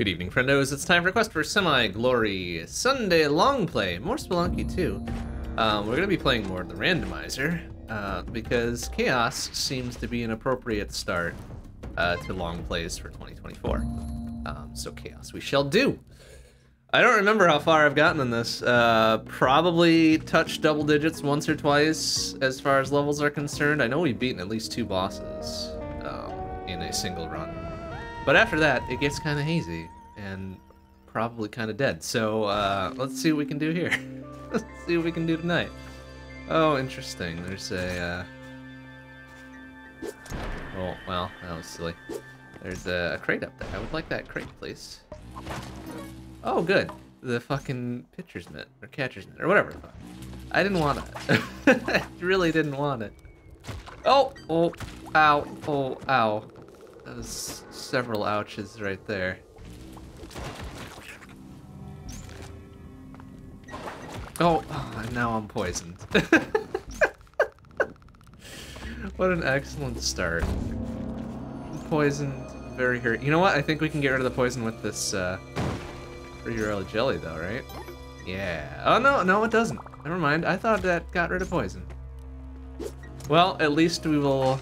Good evening, friendos. It's time for Quest for Semi-Glory Sunday Long Play. More Spelunky, too. Um, we're going to be playing more of the randomizer, uh, because Chaos seems to be an appropriate start uh, to long plays for 2024. Um, so Chaos we shall do. I don't remember how far I've gotten in this. Uh, probably touched double digits once or twice as far as levels are concerned. I know we've beaten at least two bosses um, in a single run. But after that, it gets kind of hazy and probably kind of dead. So uh, let's see what we can do here. let's see what we can do tonight. Oh, interesting. There's a... Uh... Oh, well, that was silly. There's a, a crate up there. I would like that crate, please. Oh, good. The fucking pitcher's mitt, or catcher's mitt, or whatever I didn't want it. I really didn't want it. Oh, oh, ow, oh, ow. That was several ouches right there. Oh, oh now I'm poisoned. what an excellent start. Poisoned, very hurt. You know what? I think we can get rid of the poison with this uh, free jelly, though, right? Yeah. Oh, no, no, it doesn't. Never mind. I thought that got rid of poison. Well, at least we will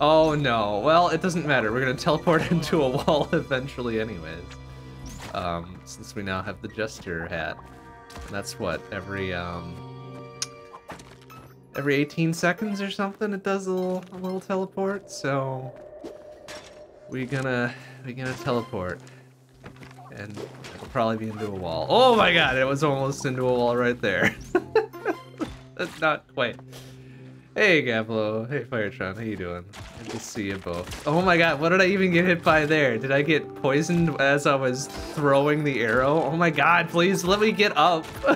Oh no, well, it doesn't matter. We're gonna teleport into a wall eventually anyways. Um, since we now have the gesture hat. That's what, every, um... Every 18 seconds or something it does a little, a little teleport, so... We gonna, we gonna teleport. And it'll probably be into a wall. Oh my god, it was almost into a wall right there. That's not quite. Hey, Gablo. Hey, Firetron. How you doing? Good to see you both. Oh my god, what did I even get hit by there? Did I get poisoned as I was throwing the arrow? Oh my god, please let me get up.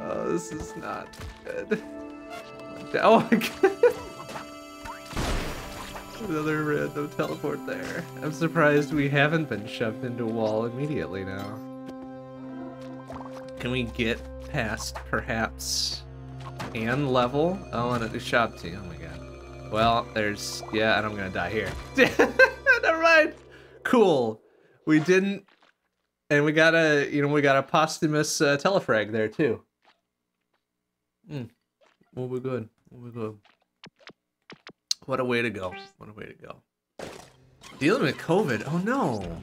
oh, this is not good. Oh my god. Another random teleport there. I'm surprised we haven't been shoved into a wall immediately now. Can we get past, perhaps, and level. Oh, and a shop too. Oh my god. Well, there's yeah, and I'm gonna die here. Never mind. Cool. We didn't, and we got a you know we got a posthumous uh, telefrag there too. Hmm. Well, we're good. We're good. What a way to go. What a way to go. Dealing with COVID. Oh no.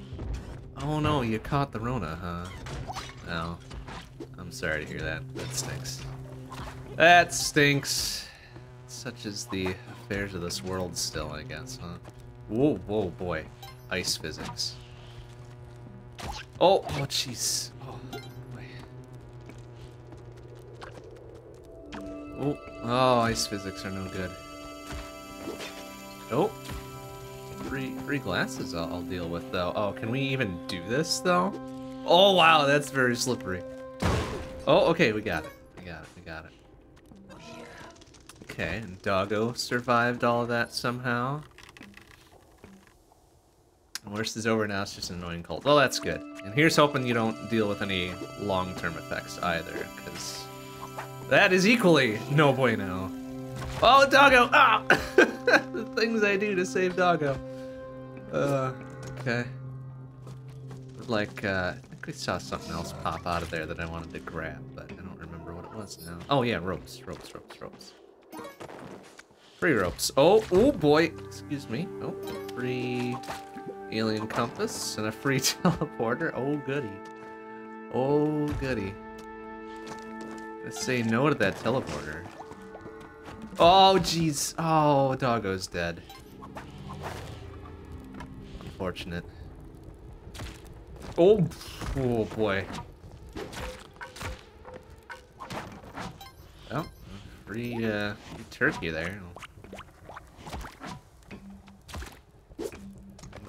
Oh no, you caught the Rona, huh? Oh. I'm sorry to hear that. That stinks. That stinks. Such is the affairs of this world still, I guess, huh? Whoa, whoa, boy. Ice physics. Oh, oh, jeez. Oh, oh, oh, ice physics are no good. Oh. Free, free glasses I'll, I'll deal with, though. Oh, can we even do this, though? Oh, wow, that's very slippery. Oh, okay, we got it. We got it, we got it. Okay, and Doggo survived all of that somehow. worst is over now, it's just an annoying cold. Well, that's good. And here's hoping you don't deal with any long-term effects either, because that is equally no bueno. Oh, Doggo! Ah! the things I do to save Doggo. Uh, okay. Like, uh, I think we saw something else pop out of there that I wanted to grab, but Now. Oh yeah, ropes, ropes, ropes, ropes. Free ropes. Oh, oh boy. Excuse me. Oh, free alien compass and a free teleporter. Oh, goody. Oh, goody. Let's say no to that teleporter. Oh, jeez. Oh, doggo's dead. Unfortunate. Oh, oh boy. Free, uh, turkey there.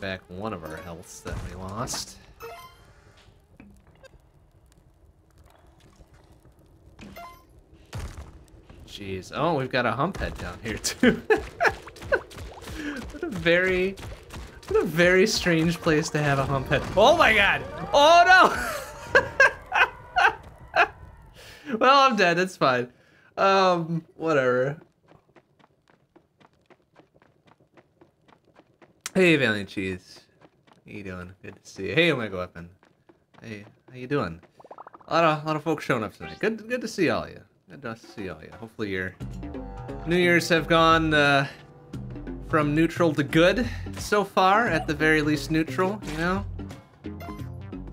back one of our healths that we lost. Jeez. Oh, we've got a humphead down here too. what a very, what a very strange place to have a humphead. Oh my god! Oh no! well, I'm dead. It's fine. Um, whatever. Hey, Valiant Cheese. How you doing? Good to see you. Hey, Omega Weapon. Hey, how you doing? A lot of, a lot of folks showing up tonight. Good, good to see all you. Good to see all you. Hopefully your New Year's have gone uh, from neutral to good so far. At the very least, neutral. You know.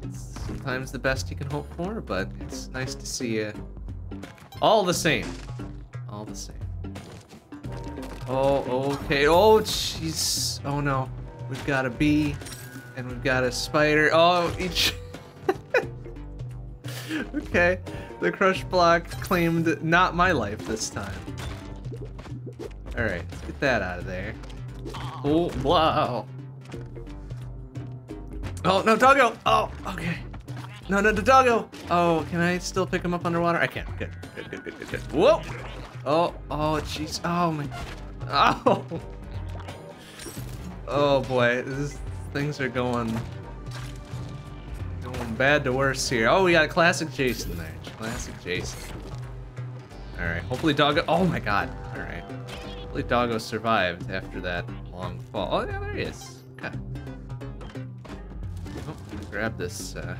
It's sometimes the best you can hope for, but it's nice to see you all the same. All the same. Oh, okay. Oh, jeez. Oh no. We've got a bee, and we've got a spider. Oh, each. okay. The crush block claimed not my life this time. Alright, let's get that out of there. Oh, wow. Oh, no, doggo! Oh, okay. No, no, the doggo! Oh, can I still pick him up underwater? I can. Good, good, good, good, good, good. Whoa! Oh, oh, jeez. Oh, my. Oh! Oh, boy. This, things are going... Going bad to worse here. Oh, we got a classic Jason there. Classic Jason. Alright, hopefully Doggo... Oh, my God. Alright. Hopefully Doggo survived after that long fall. Oh, yeah, there he is. Okay. Oh, grab this, uh...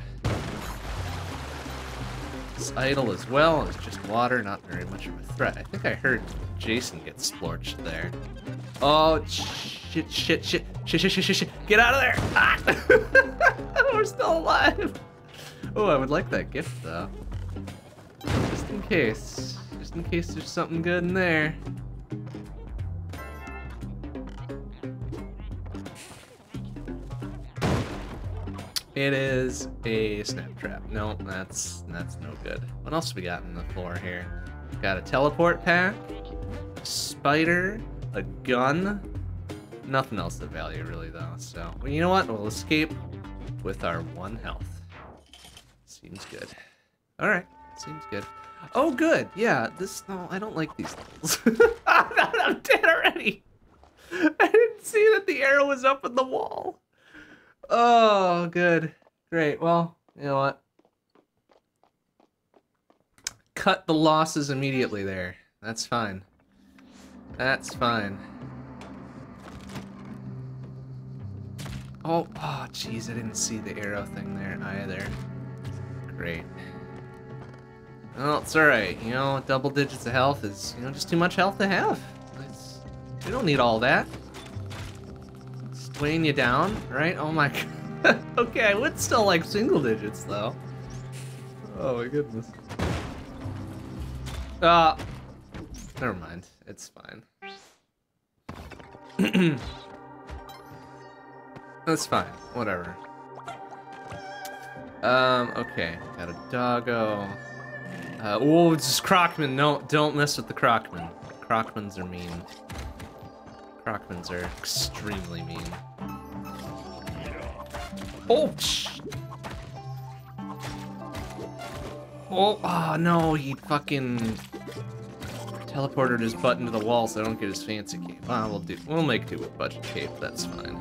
This idol as well. It's just water, not very much of a threat. I think I heard Jason get splorched there. Oh, shit, shit, shit, shit, shit, shit, shit, shit. Get out of there! Ah! We're still alive! Oh, I would like that gift, though. Just in case. Just in case there's something good in there. It is a snap trap. No, that's that's no good. What else we got in the floor here? Got a teleport pack, a spider, a gun. Nothing else of value really though. So well, you know what? We'll escape with our one health. Seems good. All right, seems good. Oh, good. Yeah, this. No, I don't like these levels. I'm dead already. I didn't see that the arrow was up in the wall. Oh, good. Great. Well, you know what? Cut the losses immediately there. That's fine. That's fine. Oh, oh, jeez, I didn't see the arrow thing there either. Great. Well, it's alright. You know, double digits of health is, you know, just too much health to have. It's, we don't need all that weighing you down, right? Oh my god. okay, I would still like single digits though. Oh my goodness. Ah, uh, never mind. It's fine. That's fine. Whatever. Um. Okay. Got a doggo. Uh, oh, it's just Crocman. No, don't mess with the Crocman. Crocmans are mean. Crocmans are extremely mean. Oh, Oh, oh no, he fucking teleported his butt into the wall so I don't get his fancy cape. Ah, we'll do. We'll make do with budget cape. That's fine.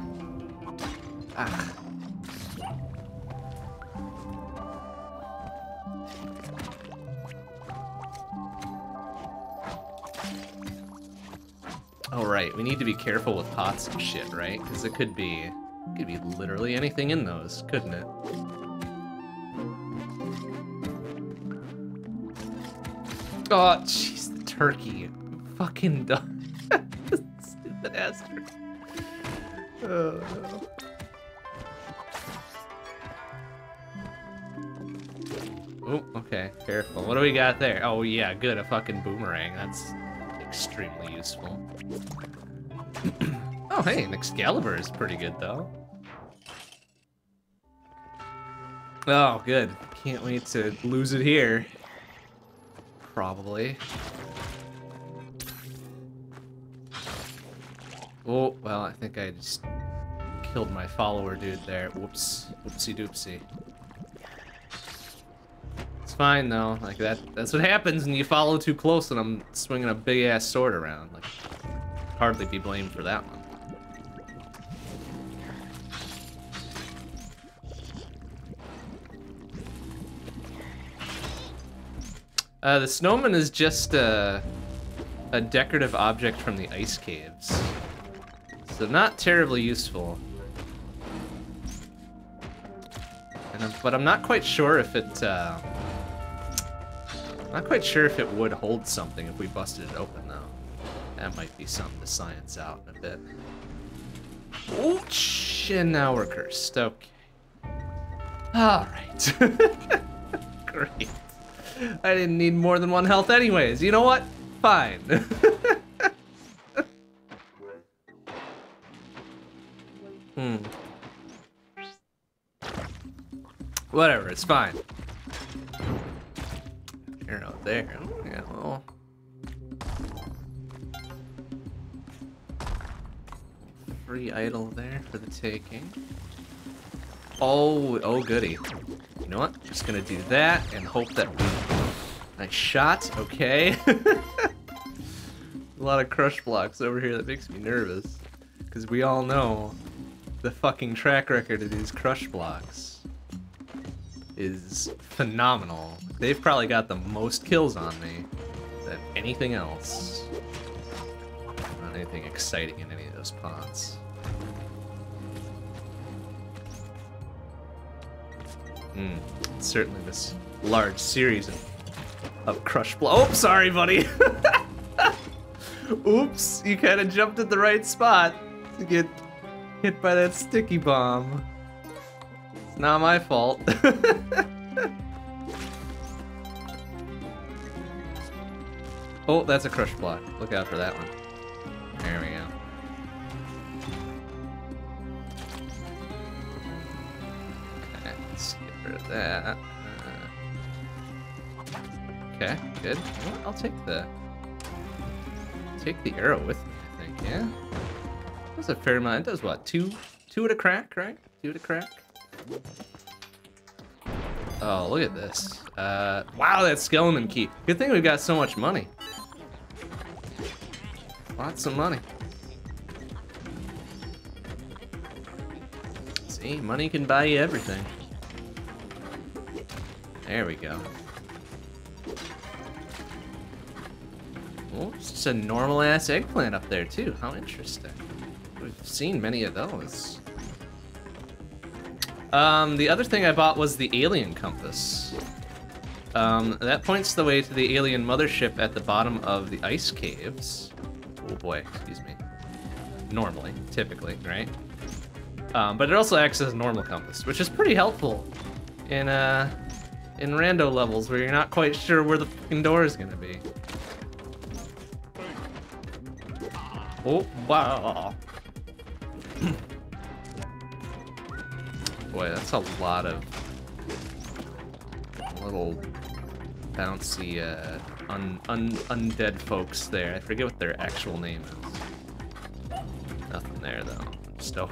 Ah. Oh right, we need to be careful with pots and shit, right? Because it could be could be literally anything in those, couldn't it? Oh, jeez, the turkey. Fucking dumb. Stupid ass turkey. Oh. Oh, okay, careful. What do we got there? Oh, yeah, good, a fucking boomerang. That's extremely useful. oh, hey, an Excalibur is pretty good, though. Oh, good. Can't wait to lose it here. Probably. Oh, well, I think I just killed my follower dude there. Whoops. Whoopsie doopsie. Fine, though. Like, that that's what happens when you follow too close and I'm swinging a big-ass sword around. Like, hardly be blamed for that one. Uh, the snowman is just a, a decorative object from the ice caves. So not terribly useful. I'm, but I'm not quite sure if it, uh, not quite sure if it would hold something if we busted it open, though. That might be something to science out in a bit. Ouch! And now we're cursed. Okay. Alright. Great. I didn't need more than one health anyways. You know what? Fine. hmm. Whatever, it's fine. There. Yeah, well. Free idol there for the taking. Oh, oh goody. You know what? Just gonna do that and hope that we... Nice shot, okay. A lot of crush blocks over here that makes me nervous. Because we all know the fucking track record of these crush blocks is phenomenal. They've probably got the most kills on me than anything else. Not anything exciting in any of those pots. Hmm, certainly this large series of, of crush blow. Oh, sorry, buddy. Oops, you kind of jumped at the right spot to get hit by that sticky bomb. Not my fault. oh, that's a crush block. Look out for that one. There we go. Okay, let's get rid of that. Okay, good. I'll take the take the arrow with me. I think, yeah. That's a fair amount. It does what? Two, two at a crack, right? Two at a crack. Oh, look at this. Uh, wow, that skeleton key. Good thing we've got so much money. Lots of money. See, money can buy you everything. There we go. Oh, it's just a normal ass eggplant up there too. How interesting. We've seen many of those. Um, the other thing I bought was the alien compass. Um, that points the way to the alien mothership at the bottom of the ice caves. Oh boy, excuse me. Normally, typically, right? Um, but it also acts as a normal compass, which is pretty helpful in uh, in rando levels where you're not quite sure where the fucking door is gonna be. Oh, wow. Boy, that's a lot of little bouncy uh, un, un, undead folks there. I forget what their actual name is. Nothing there though. Just a,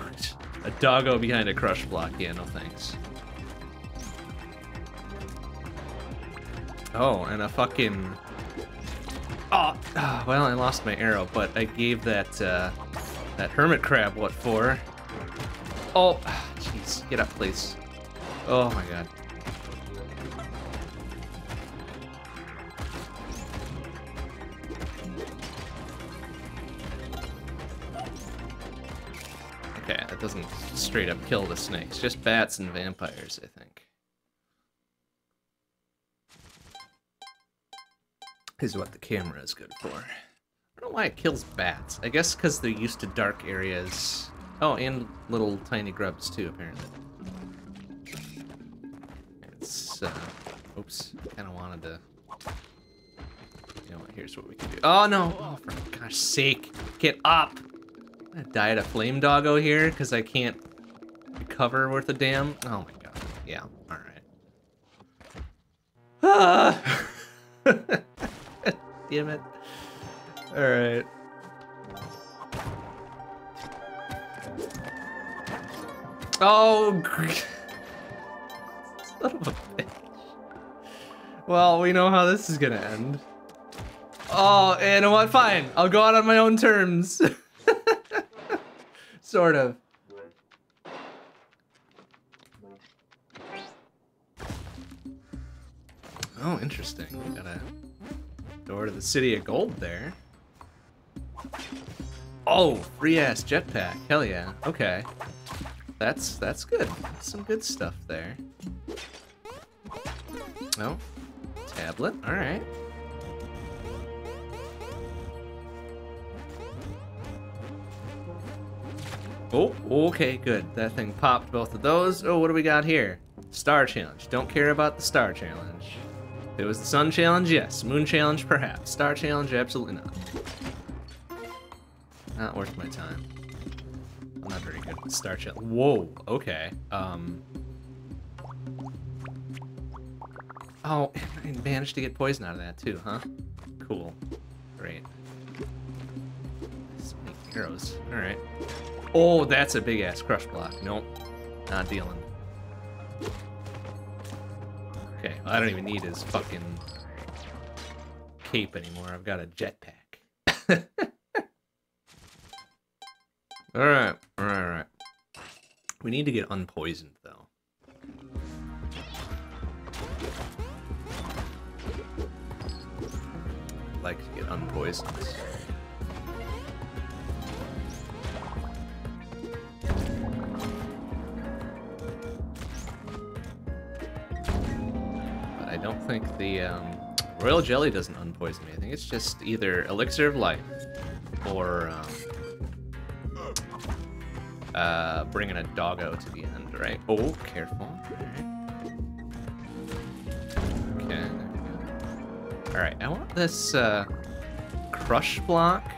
doggo behind a crush block. Yeah, no thanks. Oh, and a fucking... Oh, well, I lost my arrow, but I gave that, uh, that hermit crab what for. Oh, get up, please. Oh my god. Okay, that doesn't straight up kill the snakes, just bats and vampires, I think. Is what the camera is good for. I don't know why it kills bats. I guess because they're used to dark areas Oh, and little tiny grubs too, apparently. It's, uh, oops, kind of wanted to, you know what, here's what we can do. Oh no, oh, for gosh sake, get up! I died a flame doggo here because I can't recover worth a damn. Oh my god, yeah, alright. Ah! Damn it. Alright. Oh, son of a bitch. Well, we know how this is gonna end. Oh, eh, you know what? Fine. I'll go out on my own terms. sort of. Oh, interesting. We got a door to the city of gold there. Oh, free ass jetpack. Hell yeah. Okay. That's that's good. Some good stuff there. Oh, tablet. All right. Oh, okay, good. That thing popped both of those. Oh, what do we got here? Star challenge. Don't care about the star challenge. If it was the sun challenge, yes. Moon challenge, perhaps. Star challenge, absolutely not. Not worth my time. Not very good star challenge. Whoa, okay. Um. Oh, I managed to get poison out of that too, huh? Cool. Great. So many arrows. Alright. Oh, that's a big ass crush block. Nope. Not dealing. Okay, well, I don't even need his fucking cape anymore. I've got a jetpack. alright, alright, alright. We need to get unpoisoned, though. I'd like to get unpoisoned. But I don't think the um, royal jelly doesn't unpoison me. I think it's just either elixir of life or um, uh, bringing a doggo to the end, right? Oh, careful. Okay. Alright, I want this uh, crush block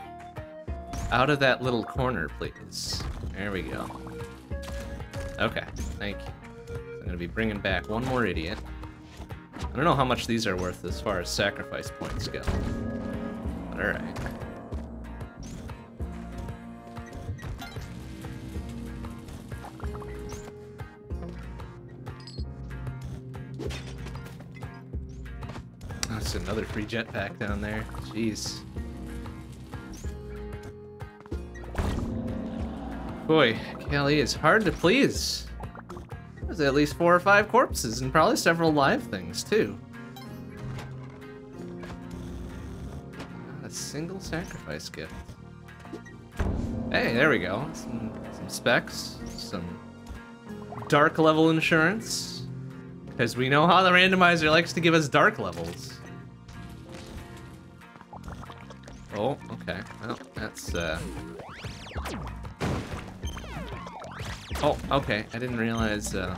out of that little corner, please. There we go. Okay, thank you. I'm gonna be bringing back one more idiot. I don't know how much these are worth as far as sacrifice points go. Alright. Another free jetpack down there. Jeez. Boy, Kali is hard to please. There's at least four or five corpses and probably several live things too. Not a single sacrifice gift. Hey, there we go. Some, some specs, some dark level insurance. Because we know how the randomizer likes to give us dark levels. Oh, okay. Well, that's, uh... Oh, okay. I didn't realize, uh...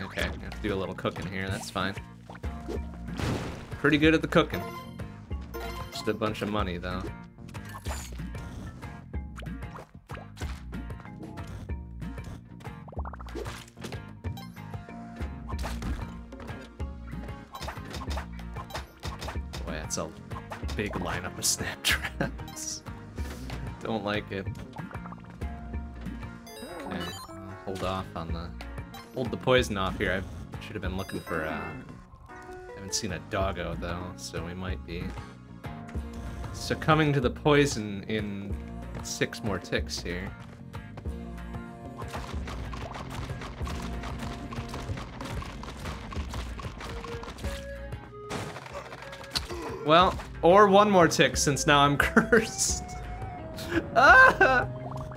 Okay, I have to do a little cooking here. That's fine. Pretty good at the cooking. Just a bunch of money, though. Boy, that's a big lineup of snap traps. Don't like it. Okay, I'll hold off on the... Hold the poison off here. I should have been looking for, uh... haven't seen a doggo, though, so we might be succumbing to the poison in six more ticks here. Well, or one more tick since now I'm cursed. Ah!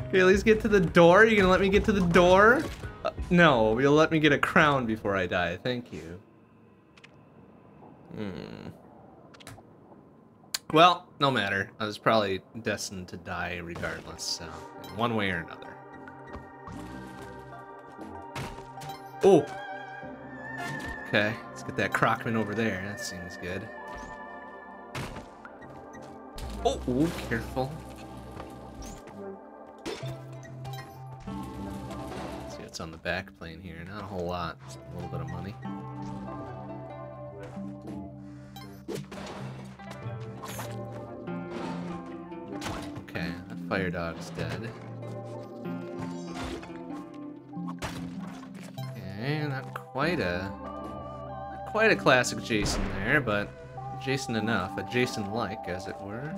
Okay, at least get to the door. You gonna let me get to the door? Uh, no, you'll let me get a crown before I die. Thank you. Hmm. Well, no matter. I was probably destined to die regardless, so one way or another. Oh! Okay, let's get that Crocman over there. That seems good. Oh, ooh, careful. On the back plane here. Not a whole lot. Just a little bit of money. Okay, that fire dog's dead. Okay, not quite a not quite a classic Jason there, but Jason enough, a Jason-like, as it were.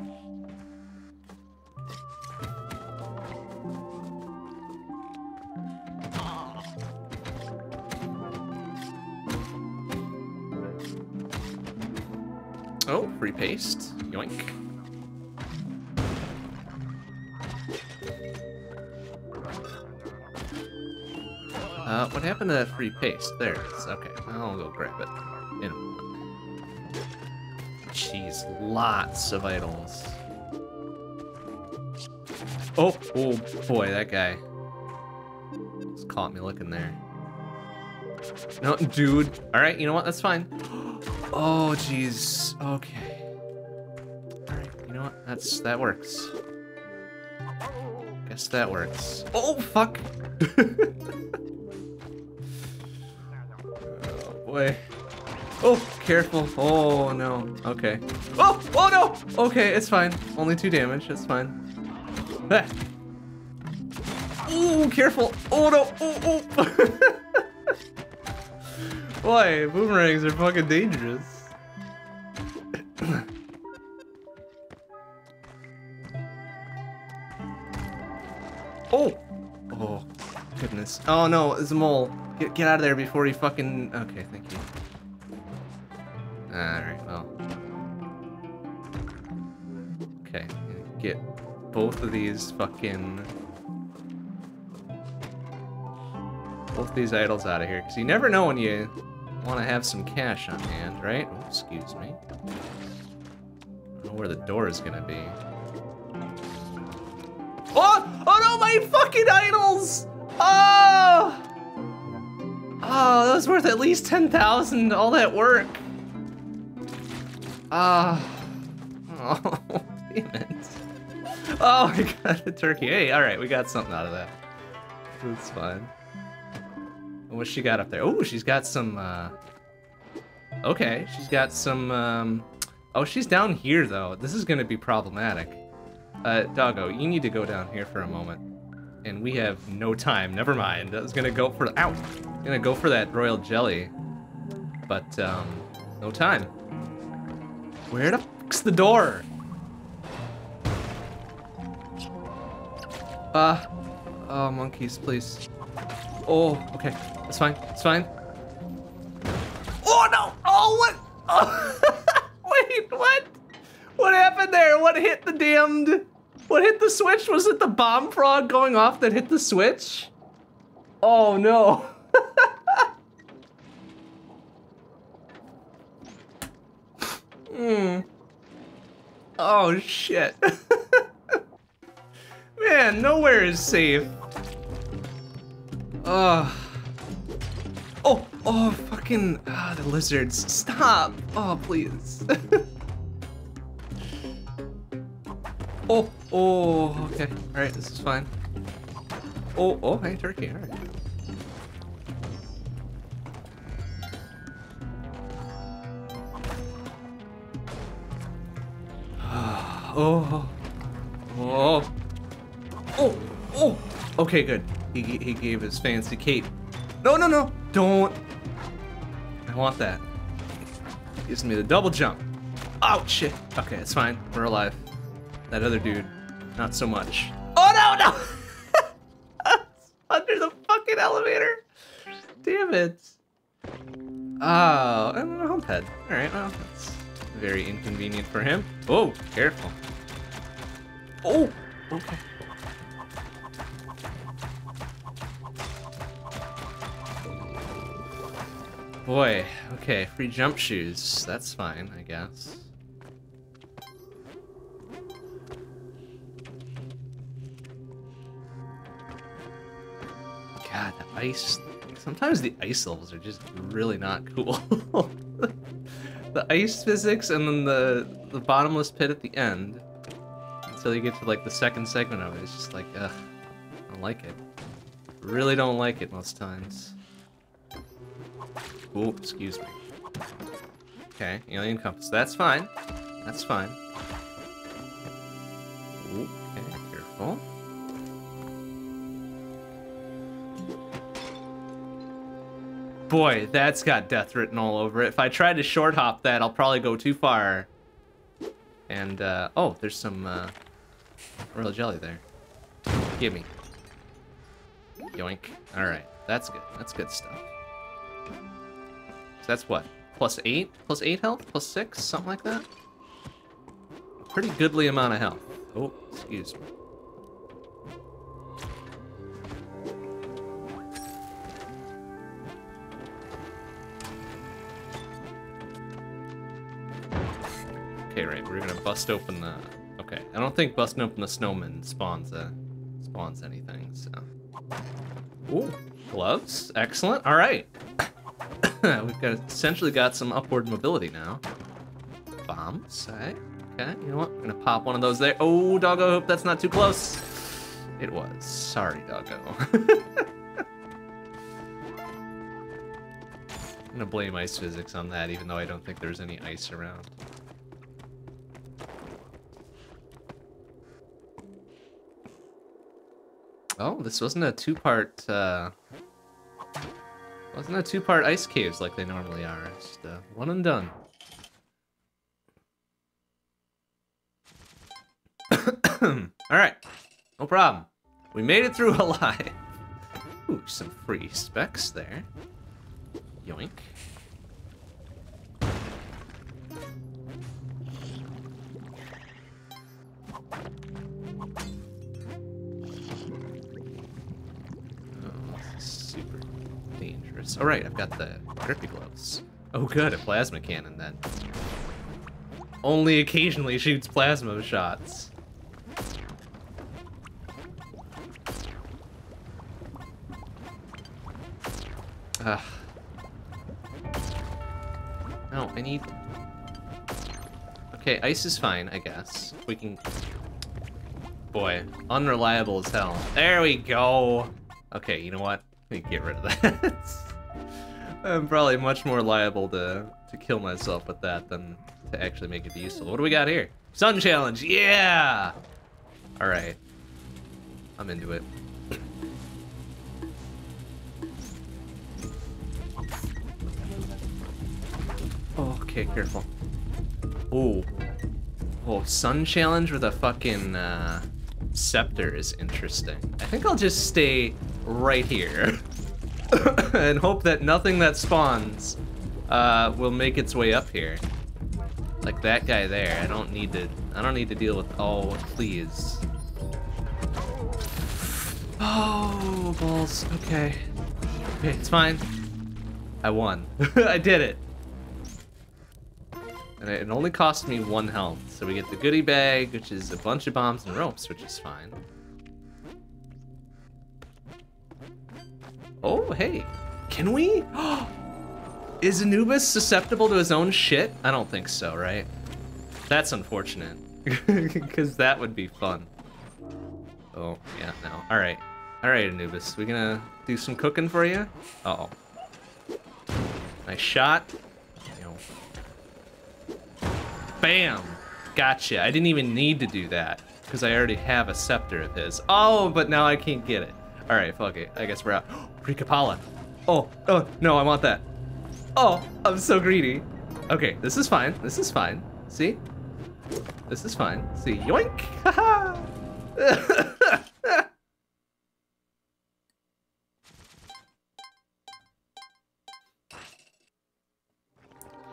Oh, free paste. Yoink. Uh, what happened to that free paste? There it is. Okay, I'll go grab it. In a moment. Jeez, lots of idols. Oh, oh boy, that guy just caught me looking there. No, dude. All right, you know what? That's fine. Oh, jeez. Okay. All right, you know what? That's that works. Guess that works. Oh, fuck. oh, boy. Oh, careful. Oh, no. Okay. Oh, oh, no. Okay, it's fine. Only two damage. It's fine. Ah. Ooh, careful. Oh, no. Oh, oh. Boy, boomerangs are fucking dangerous. oh! Oh, goodness. Oh no, it's a mole. Get, get out of there before he fucking... Okay, thank you. Alright, well. Okay, get both of these fucking... Both these idols out of here, because you never know when you want to have some cash on hand, right? Oh, excuse me. I don't know where the door is gonna be. Oh! Oh no, my fucking idols! Oh! Oh, that was worth at least 10,000, all that work. Ah. Oh, damn it. Oh, we got a turkey. Hey, alright, we got something out of that. That's fine. What's she got up there? Oh, she's got some, uh... Okay, she's got some, um... Oh, she's down here, though. This is gonna be problematic. Uh, Doggo, you need to go down here for a moment. And we have no time. Never mind. I was gonna go for... Ow! Gonna go for that royal jelly. But, um... No time. Where the fuck's the door? Uh... Oh, monkeys, please. Oh, okay. It's fine. It's fine. Oh no! Oh what? Oh. Wait, what? What happened there? What hit the damned? What hit the switch? Was it the bomb frog going off that hit the switch? Oh no. Hmm. Oh shit. Man, nowhere is safe. Oh. Oh, oh, fucking, ah, the lizards. Stop. Oh, please. oh, oh, okay. All right, this is fine. Oh, oh, hey, turkey, all right. Oh, oh, oh, oh. Okay, good. He, he gave his fancy cape. No, no, no. Don't. I want that. Gives me the double jump. Oh, shit. Okay, it's fine. We're alive. That other dude, not so much. Oh, no, no! Under the fucking elevator. Damn it. Oh, and a hump head. All right, well, that's very inconvenient for him. Oh, careful. Oh, okay. Boy, okay, free jump shoes. That's fine, I guess. God, the ice. Sometimes the ice levels are just really not cool. the ice physics and then the, the bottomless pit at the end. Until you get to like the second segment of it. It's just like, ugh. I don't like it. Really don't like it most times. Oh, excuse me. Okay, alien compass. That's fine. That's fine. Okay, careful. Boy, that's got death written all over it. If I try to short hop that, I'll probably go too far. And, uh, oh, there's some, uh, royal jelly there. Gimme. Yoink. Alright, that's good. That's good stuff. So that's what? Plus 8? Plus 8 health? Plus 6? Something like that? Pretty goodly amount of health. Oh, excuse me. Okay, right, we're gonna bust open the... Okay, I don't think busting open the snowman spawns a... spawns anything, so... Ooh, gloves? Excellent, alright. We've got essentially got some upward mobility now. Bombs. Right. Okay. You know what? I'm gonna pop one of those there. Oh, doggo. Hope that's not too close. It was. Sorry, doggo. I'm gonna blame ice physics on that, even though I don't think there's any ice around. Oh, this wasn't a two-part, uh... Wasn't a two-part ice caves like they normally are. Just uh, one and done. Alright. No problem. We made it through alive. Ooh, some free specs there. Yoink. Dangerous. Alright, I've got the grippy gloves. Oh good, a plasma cannon then. Only occasionally shoots plasma shots. Ugh. No, I need... Okay, ice is fine, I guess. We can... Boy, unreliable as hell. There we go! Okay, you know what? Let me get rid of that. I'm probably much more liable to, to kill myself with that than to actually make it useful. What do we got here? Sun challenge, yeah! Alright. I'm into it. Okay, careful. Oh. Oh, sun challenge with a fucking uh, scepter is interesting. I think I'll just stay right here. and hope that nothing that spawns uh, will make its way up here. Like that guy there. I don't need to I don't need to deal with oh please. Oh balls. Okay. Okay, it's fine. I won. I did it. And it only cost me one health. So we get the goodie bag, which is a bunch of bombs and ropes, which is fine. Oh, hey. Can we? Is Anubis susceptible to his own shit? I don't think so, right? That's unfortunate. Because that would be fun. Oh, yeah, no. Alright. Alright, Anubis. We gonna do some cooking for you? Uh oh Nice shot. Bam! Gotcha. I didn't even need to do that. Because I already have a scepter of his. Oh, but now I can't get it. Alright, fuck it. I guess we're out. Rikapala. Oh, oh, no, I want that. Oh, I'm so greedy. Okay, this is fine. This is fine. See? This is fine. See? Yoink! Haha!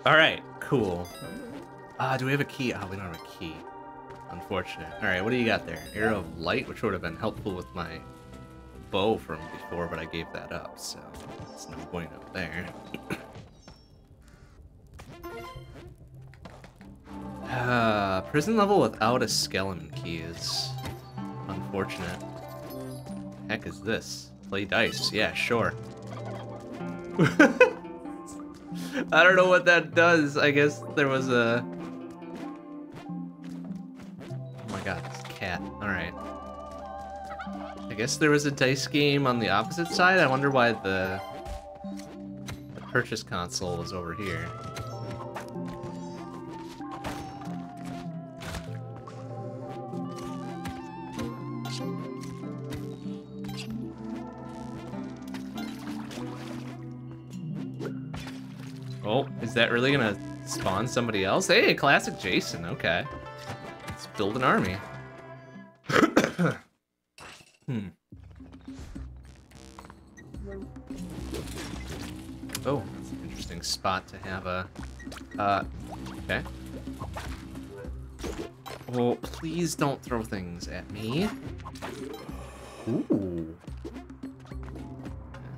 Alright, cool. Ah, uh, do we have a key? Oh, we don't have a key. Unfortunate. Alright, what do you got there? Arrow of Light, which would have been helpful with my bow from before, but I gave that up, so it's no point up there. uh, prison level without a skeleton key is unfortunate. Heck is this? Play dice. Yeah, sure. I don't know what that does. I guess there was a guess there was a dice game on the opposite side. I wonder why the, the purchase console was over here. Oh, is that really gonna spawn somebody else? Hey, classic Jason, okay Let's build an army. To have a... Uh, okay. Oh, please don't throw things at me. Ooh.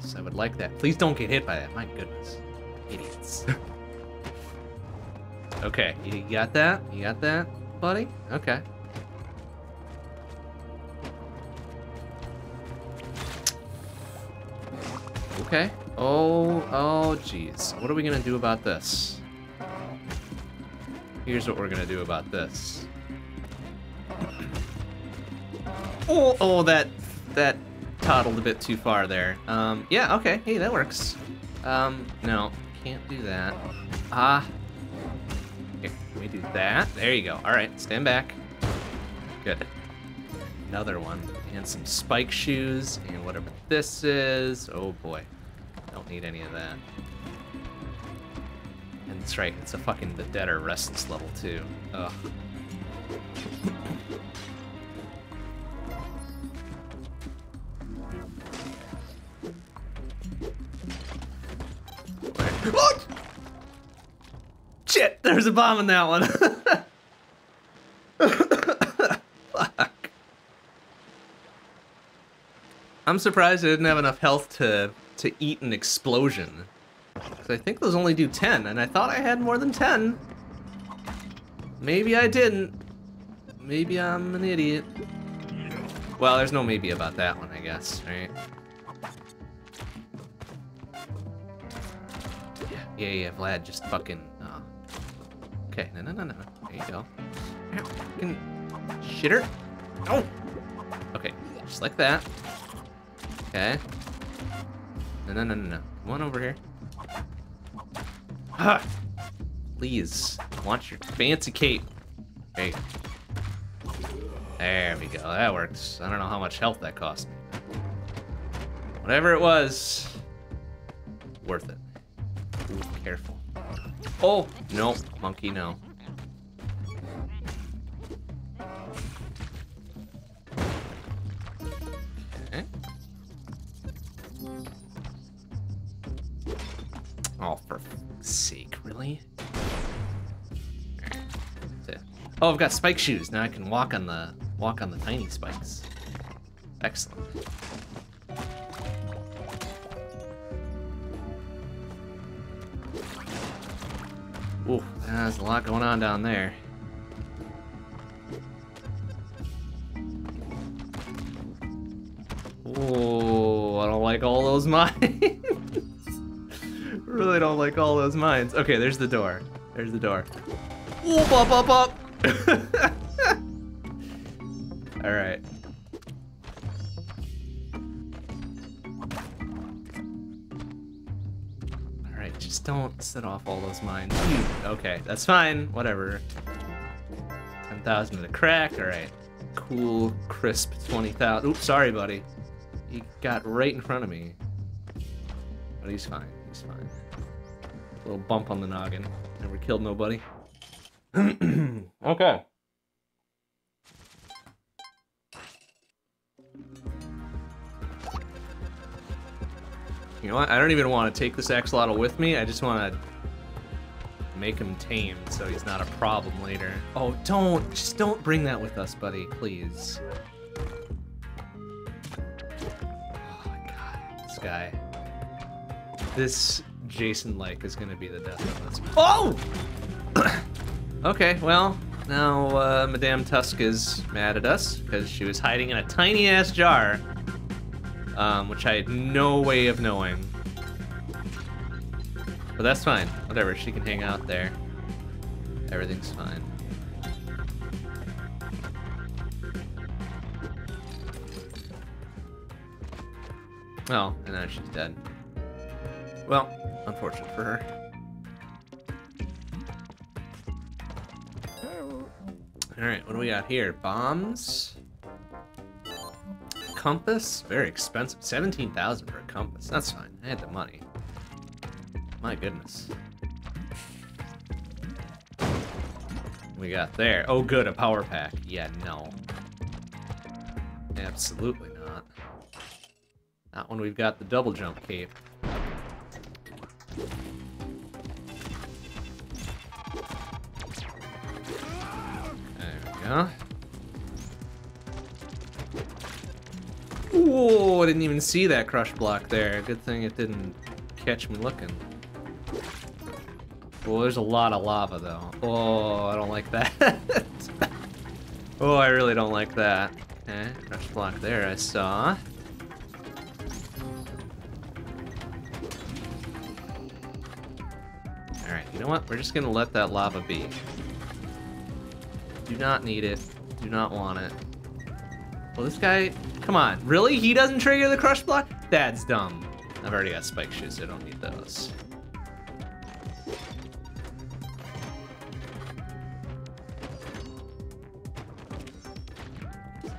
Yes, I would like that. Please don't get hit by that. My goodness. Idiots. Okay, you got that? You got that, buddy? Okay. Okay. Oh, oh, jeez. What are we gonna do about this? Here's what we're gonna do about this. Oh, oh, that, that toddled a bit too far there. Um, yeah, okay, hey, that works. Um, no, can't do that. Ah. Okay, can we do that? There you go. All right, stand back. Good. Another one. And some spike shoes, and whatever this is. Oh boy. Don't need any of that. And that's right, it's a fucking the dead or restless level too. Ugh. What? Shit, there's a bomb in that one. Fuck. I'm surprised I didn't have enough health to to eat an explosion. Cause I think those only do 10, and I thought I had more than 10. Maybe I didn't. Maybe I'm an idiot. Well, there's no maybe about that one, I guess, right? Yeah, yeah, yeah, Vlad, just fucking, uh... Okay, no, no, no, no, there you go. Fucking shitter. Oh! Okay, just like that. Okay. No, no, no, no, no. Come on over here. Ah! Please, want your fancy cape. There There we go, that works. I don't know how much health that cost me. Whatever it was, worth it. Ooh, careful. Oh, no, monkey, no. Oh, I've got spike shoes. Now I can walk on the walk on the tiny spikes. Excellent. Ooh, there's a lot going on down there. Oh, I don't like all those mines. really don't like all those mines. Okay, there's the door. There's the door. Whoop, up, up, up. all right. All right, just don't set off all those mines. Okay, that's fine. Whatever. 10,000 to the crack. All right. Cool, crisp 20,000. Oops, sorry, buddy. He got right in front of me. But he's fine. He's fine. Little bump on the noggin. Never killed nobody. okay. You know what? I don't even want to take this axolotl with me. I just want to make him tame so he's not a problem later. Oh, don't. Just don't bring that with us, buddy. Please. Oh my god. This guy. This Jason like is going to be the death of us. Oh! Okay, well, now uh, Madame Tusk is mad at us because she was hiding in a tiny ass jar um, which I had no way of knowing. But that's fine. Whatever, she can hang out there. Everything's fine. Oh, and now she's dead. Well, unfortunate for her. Alright, what do we got here? Bombs? compass? Very expensive. 17,000 for a compass. That's fine. I had the money. My goodness. We got there. Oh, good, a power pack. Yeah, no. Absolutely not. That one we've got the double jump cape. We. Whoa, I didn't even see that crush block there. Good thing it didn't catch me looking. Well, there's a lot of lava though. Oh, I don't like that. oh, I really don't like that. Okay, crush block there I saw. Alright, you know what? We're just gonna let that lava be. Do not need it. Do not want it. Well, this guy... Come on. Really? He doesn't trigger the crush block? That's dumb. I've already got spike shoes, I don't need those.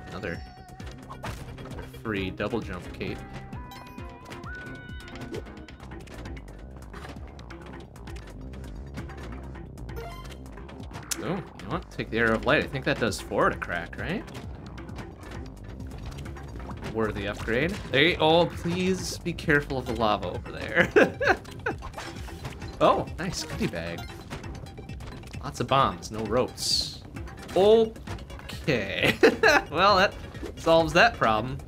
Another free double jump cape. Take the arrow of light. I think that does four to crack, right? Worthy upgrade. Hey, oh, please be careful of the lava over there. oh, nice goodie bag. Lots of bombs, no ropes. Okay. well, that solves that problem.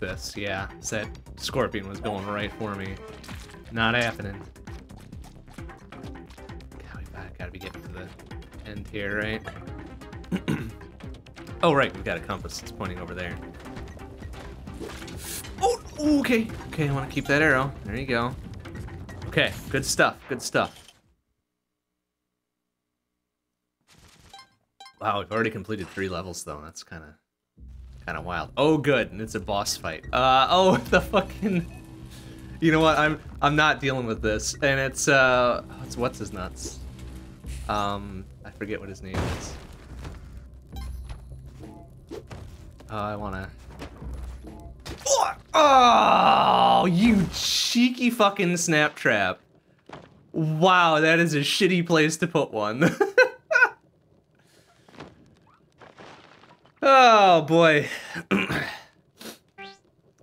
Like this. Yeah, said scorpion was going right for me. Not happening. God, we gotta be getting to the end here, right? oh, right, we've got a compass that's pointing over there. Oh, okay. Okay, I want to keep that arrow. There you go. Okay, good stuff, good stuff. Wow, we've already completed three levels, though. That's kind of kind of wild. Oh, good, and it's a boss fight. Uh, oh, the fucking you know what? I'm I'm not dealing with this, and it's uh, it's what's his nuts. Um, I forget what his name is. Oh, I wanna. Oh, you cheeky fucking snap trap! Wow, that is a shitty place to put one. oh boy.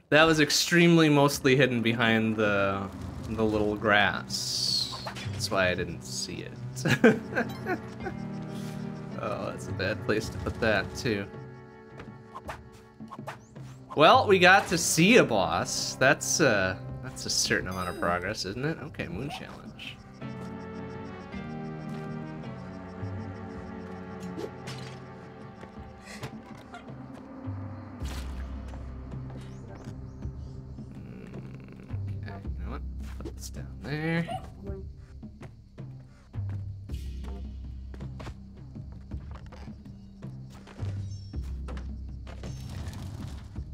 That was extremely mostly hidden behind the the little grass. That's why I didn't see it. oh, that's a bad place to put that, too. Well, we got to see a boss. That's, uh, that's a certain amount of progress, isn't it? Okay, Moon Challenge. There.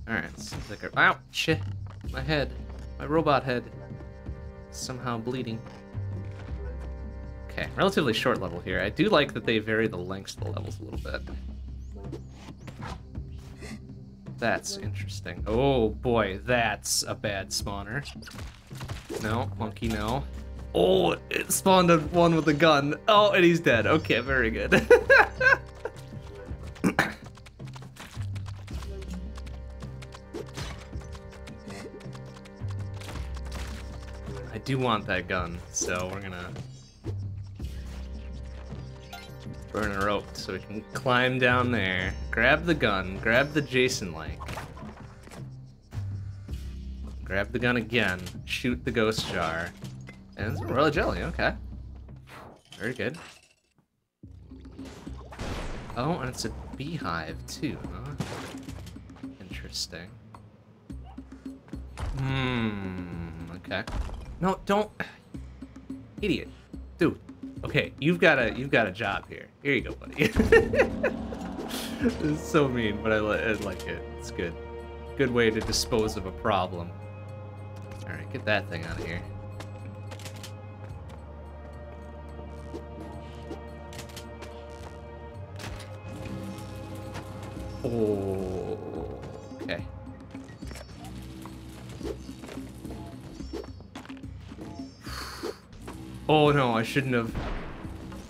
Alright, seems like Ow! Shit! My head. My robot head. Somehow bleeding. Okay, relatively short level here. I do like that they vary the lengths of the levels a little bit. That's interesting. Oh boy, that's a bad spawner. No, monkey, no. Oh, it spawned a one with a gun. Oh, and he's dead. Okay, very good. I do want that gun, so we're gonna burn a rope so we can climb down there, grab the gun, grab the Jason like. Grab the gun again, shoot the ghost jar. And some royal jelly, okay. Very good. Oh, and it's a beehive too, huh? Interesting. Hmm, okay. No, don't idiot. Dude. Okay, you've got a you've got a job here. Here you go, buddy. it's so mean, but I, I like it. It's good. Good way to dispose of a problem. Alright, get that thing out of here. Oh, Oh no, I shouldn't have.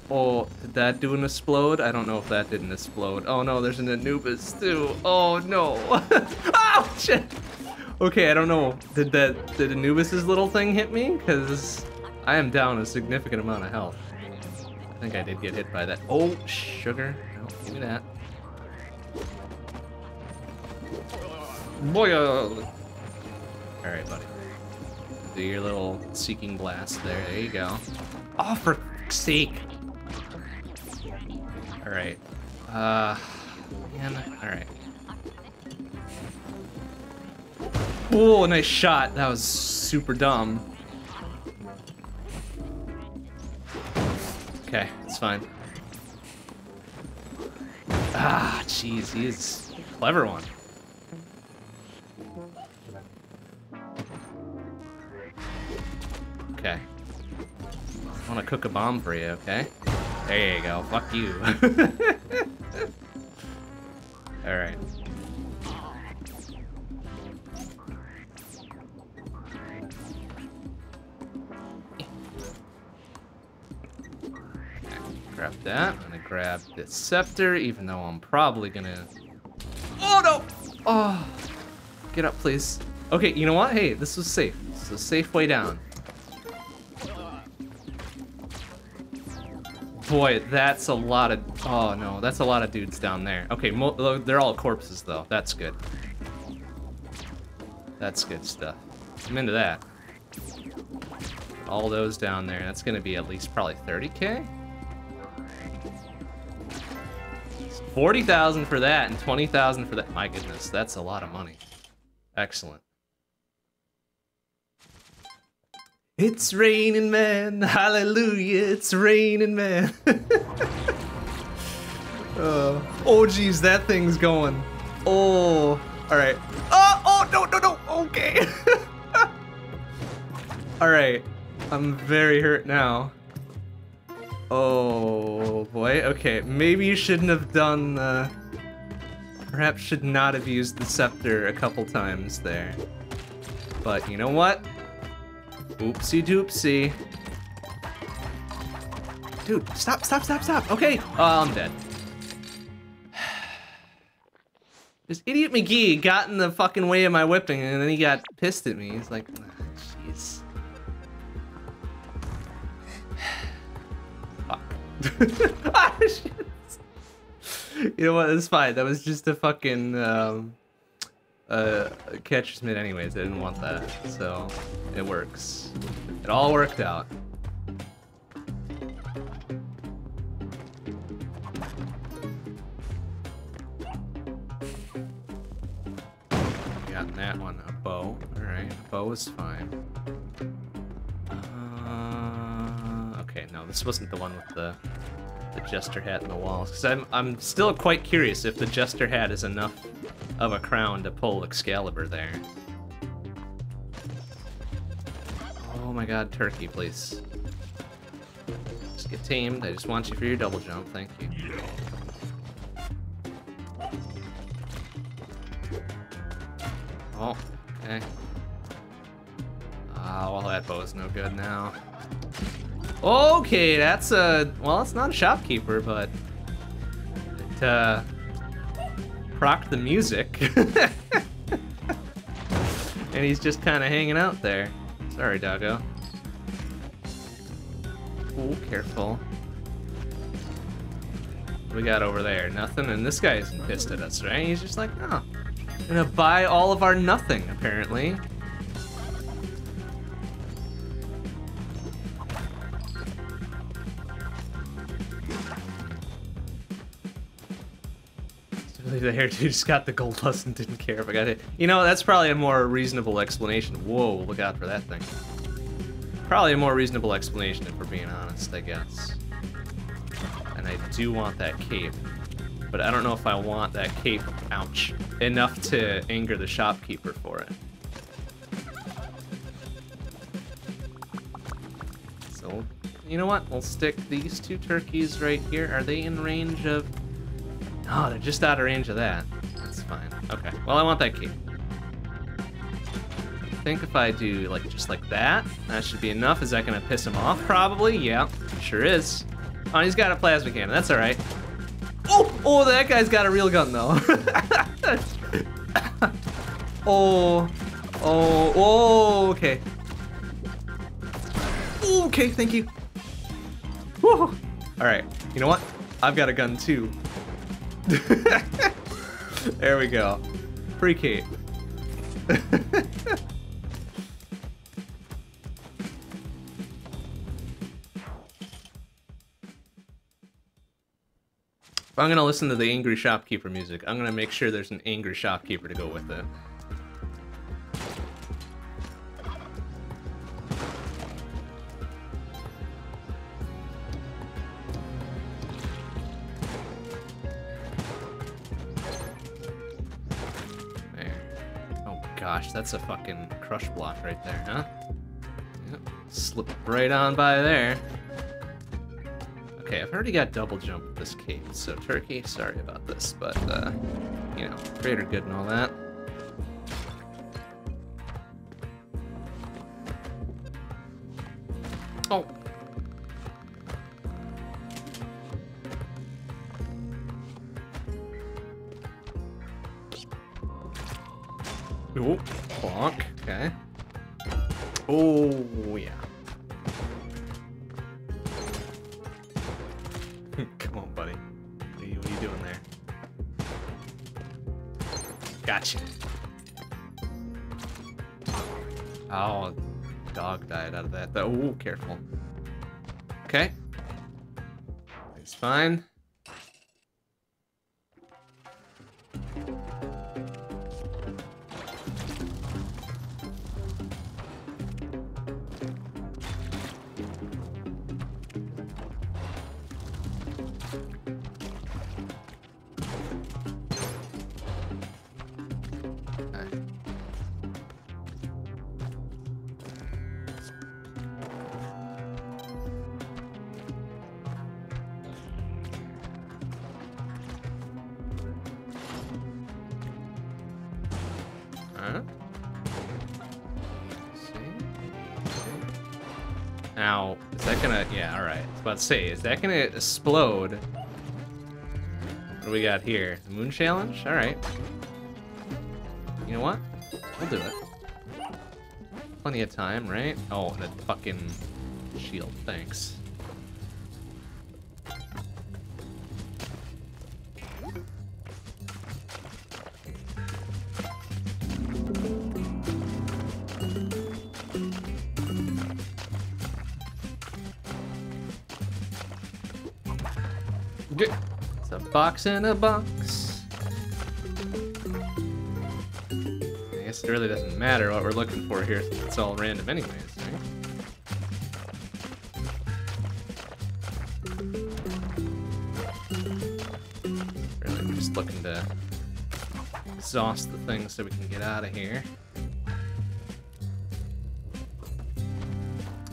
Oh, did that do an explode? I don't know if that didn't explode. Oh no, there's an Anubis too. Oh no. oh shit. Okay, I don't know. Did that did Anubis's little thing hit me? Because I am down a significant amount of health. I think I did get hit by that. Oh, sugar. No. Give me that. Boy, uh, all right, buddy. Do your little seeking blast there. There you go. Oh, for sake. All right. Uh, man. All right. Oh, nice shot. That was super dumb. Okay, it's fine. Ah, jeez, he's clever one. Okay. I want to cook a bomb for you, okay? There you go. Fuck you. Alright. Grab that. I'm gonna grab the scepter, even though I'm probably gonna... Oh, no! Oh, get up, please. Okay, you know what? Hey, this was safe. This is a safe way down. Boy, that's a lot of... Oh, no. That's a lot of dudes down there. Okay, uh, they're all corpses, though. That's good. That's good stuff. I'm into that. All those down there. That's going to be at least probably 30k? 40,000 for that and 20,000 for that. My goodness, that's a lot of money. Excellent. It's raining man, hallelujah, it's raining man. uh, oh geez, that thing's going. Oh, all right. Oh, oh, no, no, no, okay. all right, I'm very hurt now. Oh boy, okay, maybe you shouldn't have done, uh, perhaps should not have used the scepter a couple times there. But you know what? Oopsie doopsie. Dude, stop, stop, stop, stop. Okay, oh, I'm dead. This idiot McGee got in the fucking way of my whipping and then he got pissed at me. He's like, jeez. ah, you know what? It's fine. That was just a fucking um, uh, catcher's mitt anyways. I didn't want that, so it works. It all worked out. Got that one. A bow. Alright, a bow is fine. Uh, okay, no, this wasn't the one with the the jester hat in the walls. Because I'm, I'm still quite curious if the jester hat is enough of a crown to pull Excalibur there. Oh my god, turkey, please. Just get tamed. I just want you for your double jump. Thank you. Oh, okay. Ah, oh, well, that bow's no good now. Okay, that's a... Well, it's not a shopkeeper, but... It, uh... Proc the music. and he's just kind of hanging out there. Sorry, doggo. Oh, careful. We got over there? Nothing? And this guy isn't pissed at us, right? He's just like, oh, gonna buy all of our nothing, apparently. the hair dude just got the gold dust and didn't care if I got it. You know, that's probably a more reasonable explanation. Whoa, look out for that thing. Probably a more reasonable explanation if we're being honest, I guess. And I do want that cape. But I don't know if I want that cape, ouch, enough to anger the shopkeeper for it. So, you know what? We'll stick these two turkeys right here. Are they in range of Oh, they're just out of range of that. That's fine. Okay. Well, I want that key. I think if I do like just like that, that should be enough. Is that gonna piss him off? Probably. Yeah, sure is. Oh, he's got a plasma cannon. That's all right. Oh, oh, that guy's got a real gun though. oh, oh, oh, okay. Okay, thank you. Whew. All right. You know what? I've got a gun too. there we go. Free cape. I'm gonna listen to the angry shopkeeper music, I'm gonna make sure there's an angry shopkeeper to go with it. Gosh, that's a fucking crush block right there, huh? Yep. Slip right on by there. Okay, I've already got double jump with this cave, so Turkey, sorry about this, but, uh, you know, greater good and all that. It's fine. To say, is that gonna explode? What do we got here? The moon challenge? Alright. You know what? We'll do it. Plenty of time, right? Oh, and a fucking shield. Thanks. Box in a box. I guess it really doesn't matter what we're looking for here. It's all random anyways, right? Really, we're just looking to exhaust the thing so we can get out of here.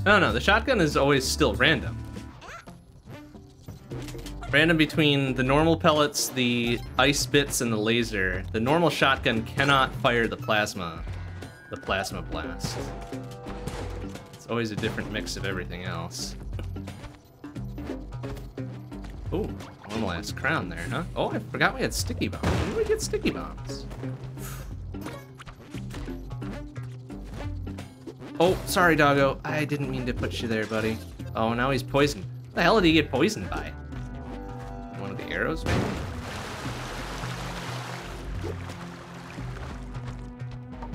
No, no, the shotgun is always still random. Random between the normal pellets, the ice bits, and the laser. The normal shotgun cannot fire the plasma, the plasma blast. It's always a different mix of everything else. Ooh, normal ass crown there, huh? Oh, I forgot we had sticky bombs. When did we get sticky bombs? Oh, sorry, doggo. I didn't mean to put you there, buddy. Oh, now he's poisoned. What the hell did he get poisoned by? One of the arrows, maybe?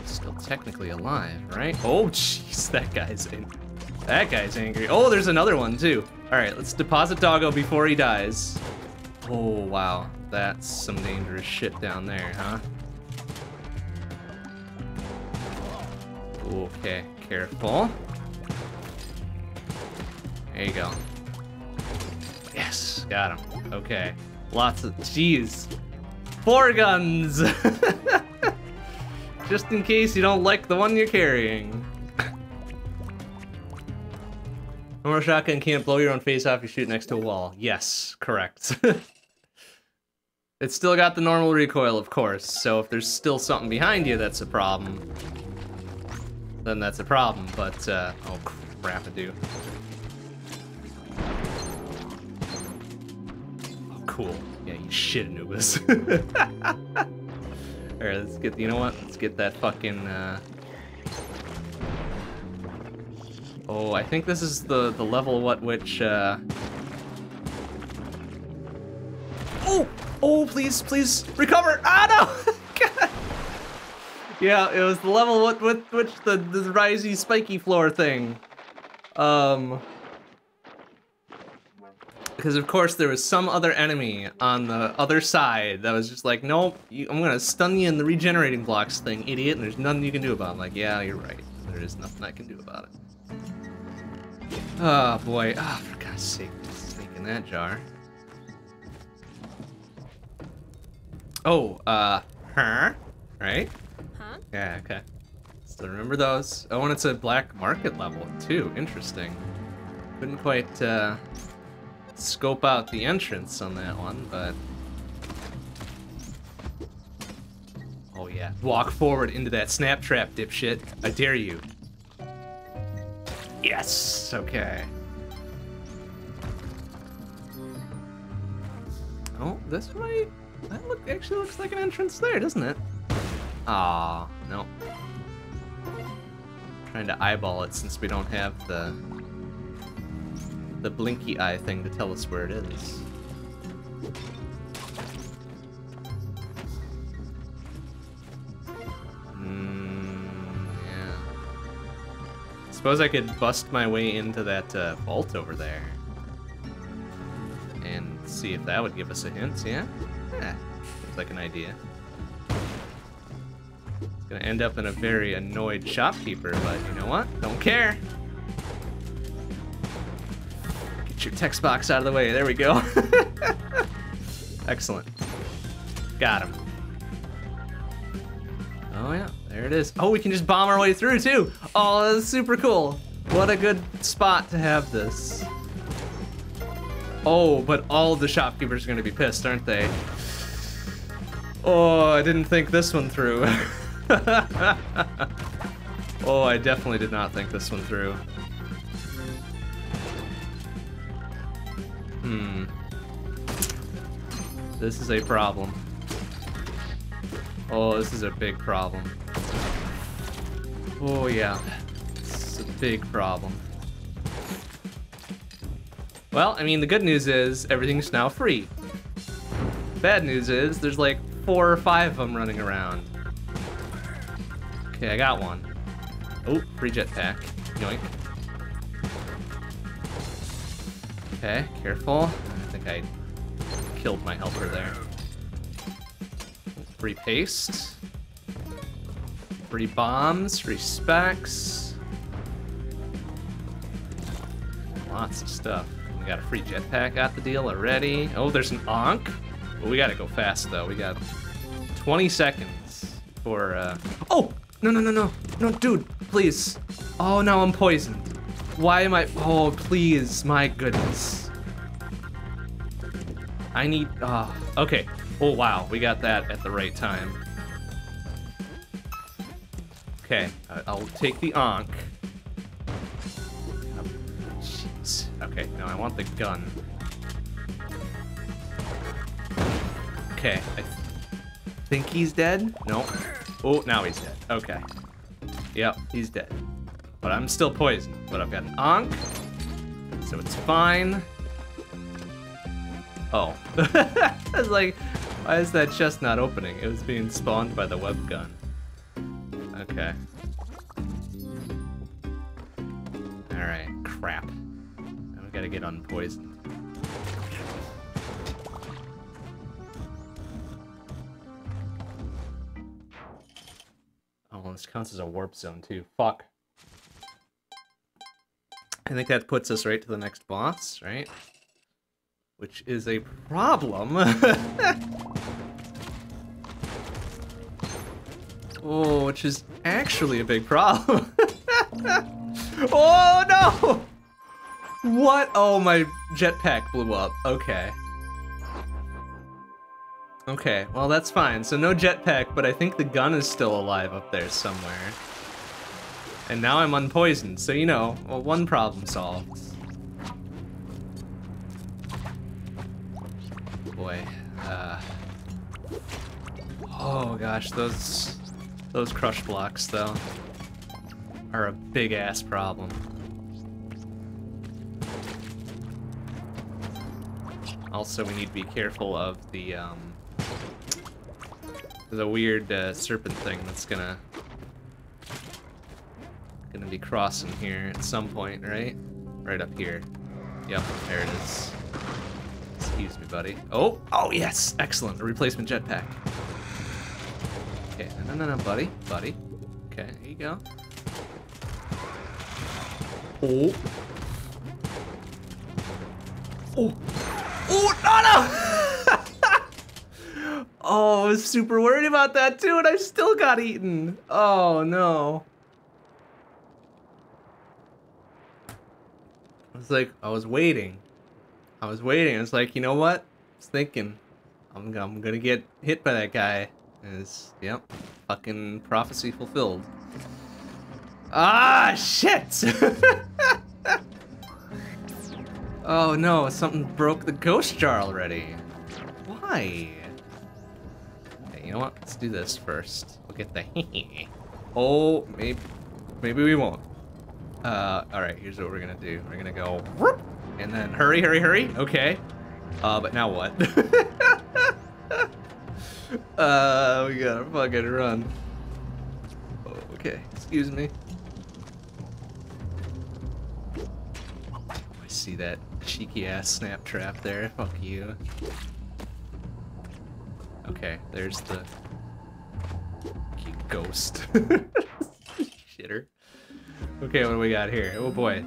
Still technically alive, right? Oh, jeez, that guy's in. That guy's angry. Oh, there's another one too. All right, let's deposit Doggo before he dies. Oh, wow. That's some dangerous shit down there, huh? Okay, careful. There you go. Got him. Okay. Lots of, jeez. Four guns! Just in case you don't like the one you're carrying. Normal shotgun can't blow your own face off, you shoot next to a wall. Yes, correct. it's still got the normal recoil, of course, so if there's still something behind you that's a problem, then that's a problem, but, uh, oh crap, I do. Cool. Yeah, you shit, Anubis. Alright, let's get, you know what? Let's get that fucking, uh... Oh, I think this is the, the level what which, uh... Oh! Oh, please, please, recover! Ah, no! God. Yeah, it was the level with, with which the, the risey, spiky floor thing. Um... Because of course there was some other enemy on the other side that was just like, nope, you, I'm gonna stun you in the regenerating blocks thing, idiot, and there's nothing you can do about it. I'm like, yeah, you're right. There is nothing I can do about it. Oh boy, ah, oh, for God's sake, snake in that jar. Oh, uh, huh? Right? Huh? Yeah, okay. Still remember those. Oh, and it's a black market level, too. Interesting. Couldn't quite, uh, scope out the entrance on that one, but... Oh yeah, walk forward into that snap trap, dipshit. I dare you. Yes, okay. Oh, this way? That look actually looks like an entrance there, doesn't it? Ah, no. Trying to eyeball it since we don't have the the blinky eye thing to tell us where it is. Mm, yeah. Suppose I could bust my way into that uh, vault over there. And see if that would give us a hint, yeah? Yeah, like an idea. It's gonna end up in a very annoyed shopkeeper, but you know what? Don't care. Your text box out of the way. There we go. Excellent. Got him. Oh yeah, there it is. Oh, we can just bomb our way through too. Oh, that's super cool. What a good spot to have this. Oh, but all the shopkeepers are gonna be pissed, aren't they? Oh, I didn't think this one through. oh, I definitely did not think this one through. Hmm. This is a problem. Oh, this is a big problem. Oh, yeah. This is a big problem. Well, I mean, the good news is everything's now free. Bad news is there's like four or five of them running around. Okay, I got one. Oh, free jetpack. Yoink. Okay, careful. I think I killed my helper there. Free paste. Free bombs, free specs. Lots of stuff. We got a free jetpack out the deal already. Oh, there's an Ankh. Well, we gotta go fast though. We got 20 seconds for, uh... Oh! No, no, no, no. No, dude, please. Oh, now I'm poisoned. Why am I... Oh, please. My goodness. I need... Oh, okay. Oh, wow. We got that at the right time. Okay. I'll take the Ankh. Oh, jeez. Okay, now I want the gun. Okay. I th think he's dead? No. Oh, now he's dead. Okay. Yep, he's dead. But I'm still poisoned. But I've got an Ankh, so it's fine. Oh. I was like, why is that chest not opening? It was being spawned by the web gun. Okay. Alright, crap. We gotta get unpoisoned. Oh, this counts as a warp zone too. Fuck. I think that puts us right to the next boss, right? Which is a problem. oh, which is actually a big problem. oh no! What? Oh, my jetpack blew up. Okay. Okay, well that's fine. So no jetpack, but I think the gun is still alive up there somewhere. And now I'm unpoisoned, so you know, well, one problem solved. Boy, uh... Oh gosh, those... Those crush blocks, though, are a big-ass problem. Also, we need to be careful of the, um... the weird uh, serpent thing that's gonna gonna be crossing here at some point, right? Right up here. Yep, there it is. Excuse me, buddy. Oh, oh yes, excellent. A replacement jetpack. Okay, no, no, no, no, buddy, buddy. Okay, here you go. Oh. Oh. Oh, no, no! oh, I was super worried about that too, and I still got eaten. Oh, no. Was like, I was waiting. I was waiting. I was like, you know what? I was thinking, I'm, I'm gonna get hit by that guy. Is yep, fucking prophecy fulfilled. Ah, shit! oh no, something broke the ghost jar already. Why? Okay, you know what? Let's do this first. We'll get the Oh, maybe, maybe we won't. Uh, all right, here's what we're gonna do. We're gonna go, whoop, and then hurry, hurry, hurry. Okay. Uh, but now what? uh, we gotta fucking run. Okay, excuse me. I see that cheeky ass snap trap there. Fuck you. Okay, there's the ghost. Okay, what do we got here? Oh boy.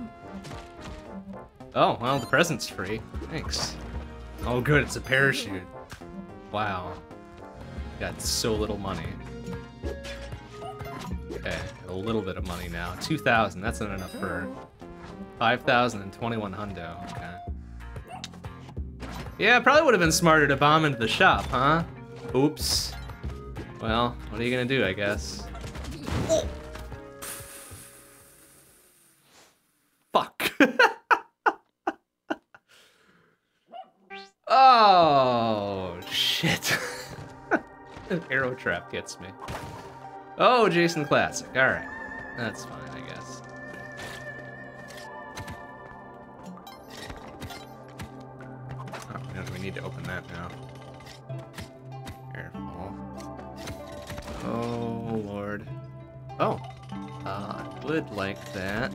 Oh, well, the present's free. Thanks. Oh good, it's a parachute. Wow. Got so little money. Okay, a little bit of money now. 2,000, that's not enough for 5,000 and 21 hundo. Okay. Yeah, probably would have been smarter to bomb into the shop, huh? Oops. Well, what are you gonna do, I guess? Oh. Oh, shit. An arrow trap gets me. Oh, Jason Classic. All right. That's fine, I guess. Oh, we need to open that now. Careful. Oh, Lord. Oh. Uh, I would like that.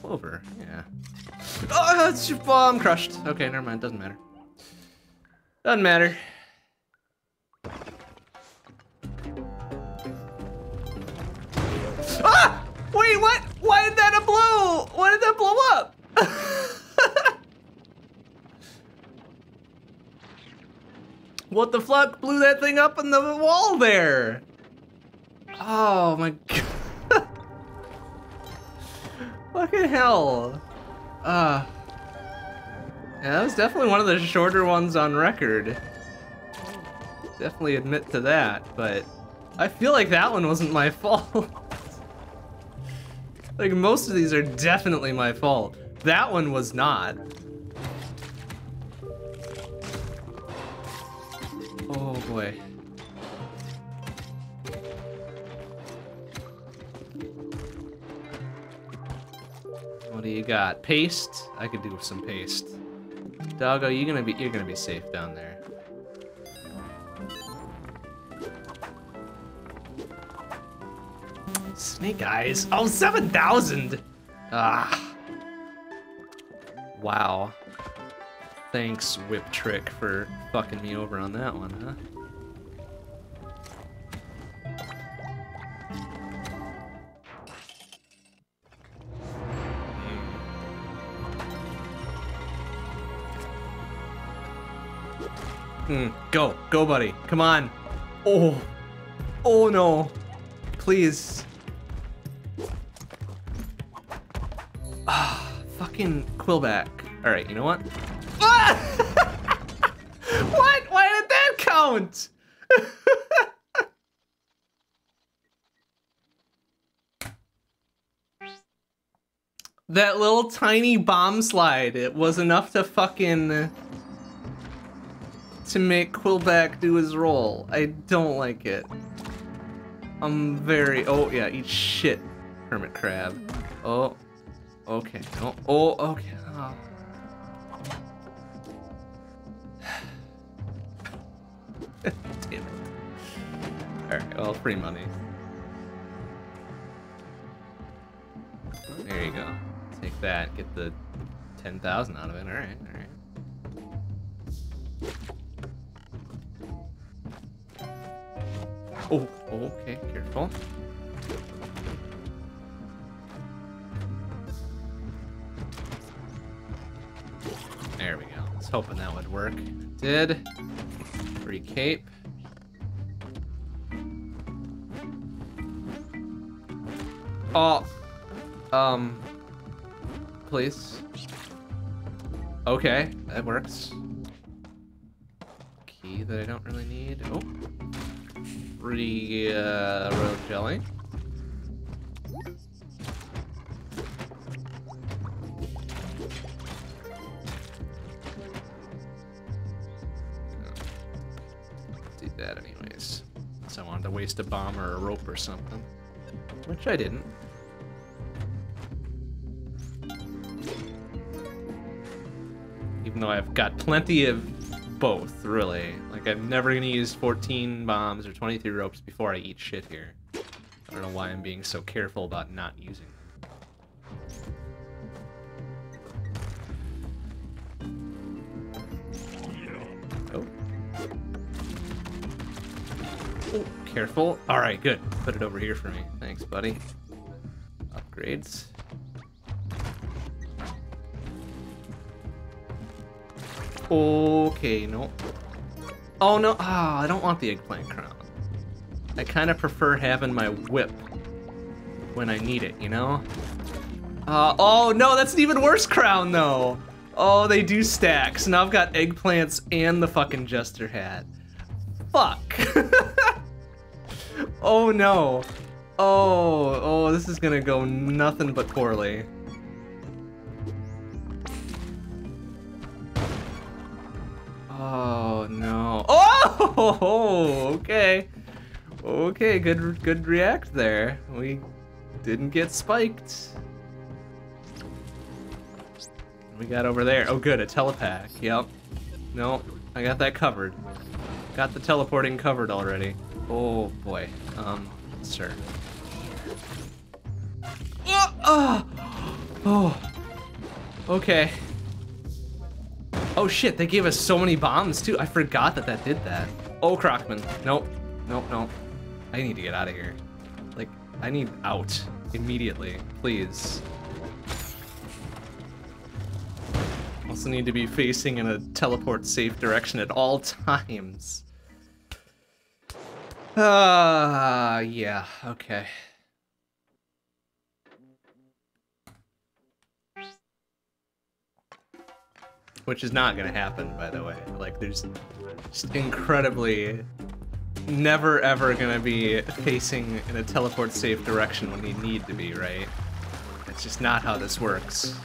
Clover, yeah. Oh, that's your bomb crushed. Okay, never mind. Doesn't matter. Doesn't matter. Ah! Wait, what? Why did that blow? Why did that blow up? what the fuck blew that thing up in the wall there? Oh my god. Fucking hell. Uh. Yeah, that was definitely one of the shorter ones on record. Definitely admit to that, but I feel like that one wasn't my fault. like most of these are definitely my fault. That one was not. Oh boy. What do you got? Paste? I could do some paste. Doggo, you're gonna be you're gonna be safe down there. Snake eyes. Oh, 7,000! Ah. Wow. Thanks, Whip Trick, for fucking me over on that one, huh? Mm, go, go, buddy. Come on. Oh, oh no. Please. Ah, fucking Quillback. All right, you know what? Ah! what? Why did that count? that little tiny bomb slide, it was enough to fucking to make Quillback do his role. I don't like it. I'm very... Oh, yeah, eat shit, Hermit Crab. Oh, okay. Oh, oh okay. Oh. Damn it. Alright, well, free money. There you go. Take that, get the 10,000 out of it. Alright, alright. Oh, okay, careful. There we go. I was hoping that would work. It did. Free cape. Oh. Um. Please. Okay, that works. Key that I don't really need. Oh. Free, uh, royal jelly. Do that anyways. So I wanted to waste a bomb or a rope or something. Which I didn't. Even though I've got plenty of both, really. Like, I'm never gonna use 14 bombs or 23 ropes before I eat shit here. I don't know why I'm being so careful about not using them. Oh. Oh, careful. Alright, good. Put it over here for me. Thanks, buddy. Upgrades. Okay, no. Oh no, ah, I don't want the eggplant crown. I kind of prefer having my whip when I need it, you know? Uh, oh no, that's an even worse crown though. Oh, they do stack. So now I've got eggplants and the fucking jester hat. Fuck. oh no. Oh, oh, this is gonna go nothing but poorly. Oh no. Oh, okay. Okay, good good react there. We didn't get spiked. We got over there. Oh good, a telepack. Yep. No, I got that covered. Got the teleporting covered already. Oh boy. Um, sir. Oh, oh, oh. Okay. Oh shit, they gave us so many bombs too. I forgot that that did that. Oh, Crocman. Nope. Nope, nope. I need to get out of here. Like, I need out immediately, please. Also need to be facing in a teleport safe direction at all times. Ah, uh, yeah, okay. Which is not gonna happen, by the way. Like, there's just incredibly never ever gonna be facing in a teleport safe direction when you need to be, right? That's just not how this works.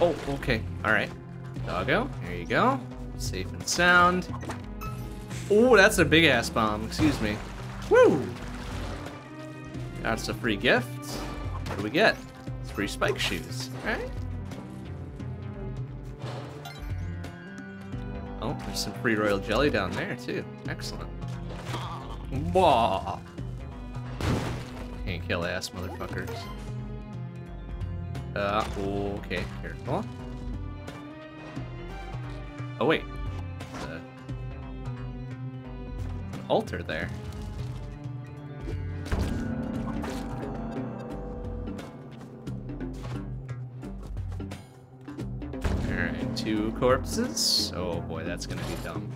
Oh, okay. Alright. Doggo, there you go. Safe and sound. Oh, that's a big ass bomb. Excuse me. Woo! That's a free gift. What do we get? It's free spike shoes. Alright. Oh, there's some free royal jelly down there too. Excellent. Wah! Can't kill ass motherfuckers. Uh, okay, careful. Oh wait, an altar there. Alright, two corpses. Oh boy, that's gonna be dumb.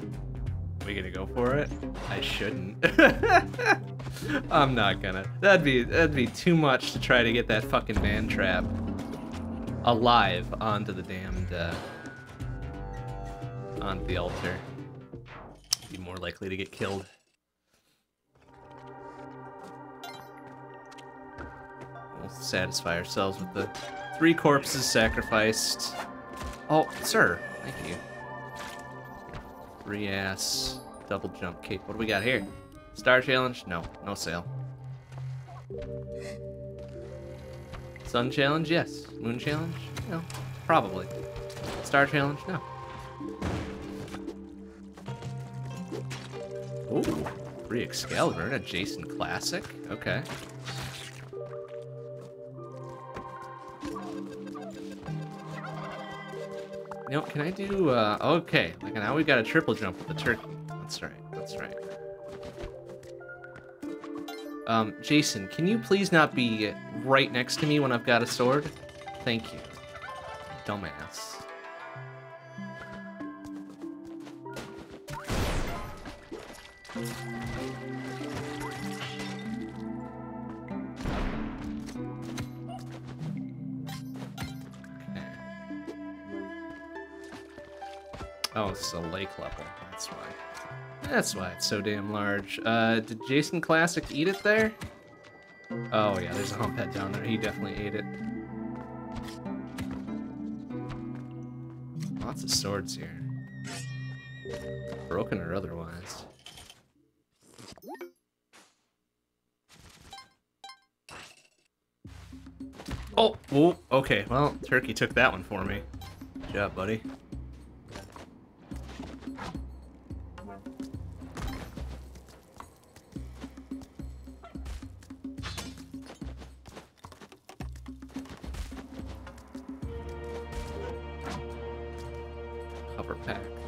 We gonna go for it? I shouldn't. I'm not gonna. That'd be that'd be too much to try to get that fucking man trap alive onto the damned uh, onto the altar. Be more likely to get killed. We'll satisfy ourselves with the three corpses sacrificed. Oh, sir, thank you. Three ass double jump cape. What do we got here? Star challenge? No, no sale. Sun challenge, yes. Moon challenge, no. Probably. Star challenge, no. Ooh, free Excalibur, an adjacent classic. Okay. You know, can I do, uh, okay. Like now we've got a triple jump with the turkey. That's right, that's right. Um, Jason, can you please not be right next to me when I've got a sword? Thank you. Dumbass. Oh, it's a lake level. That's why. That's why it's so damn large. Uh, did Jason Classic eat it there? Oh yeah, there's a humphead down there. He definitely ate it. Lots of swords here. Broken or otherwise. Oh, oh, okay. Well, Turkey took that one for me. Good job, buddy.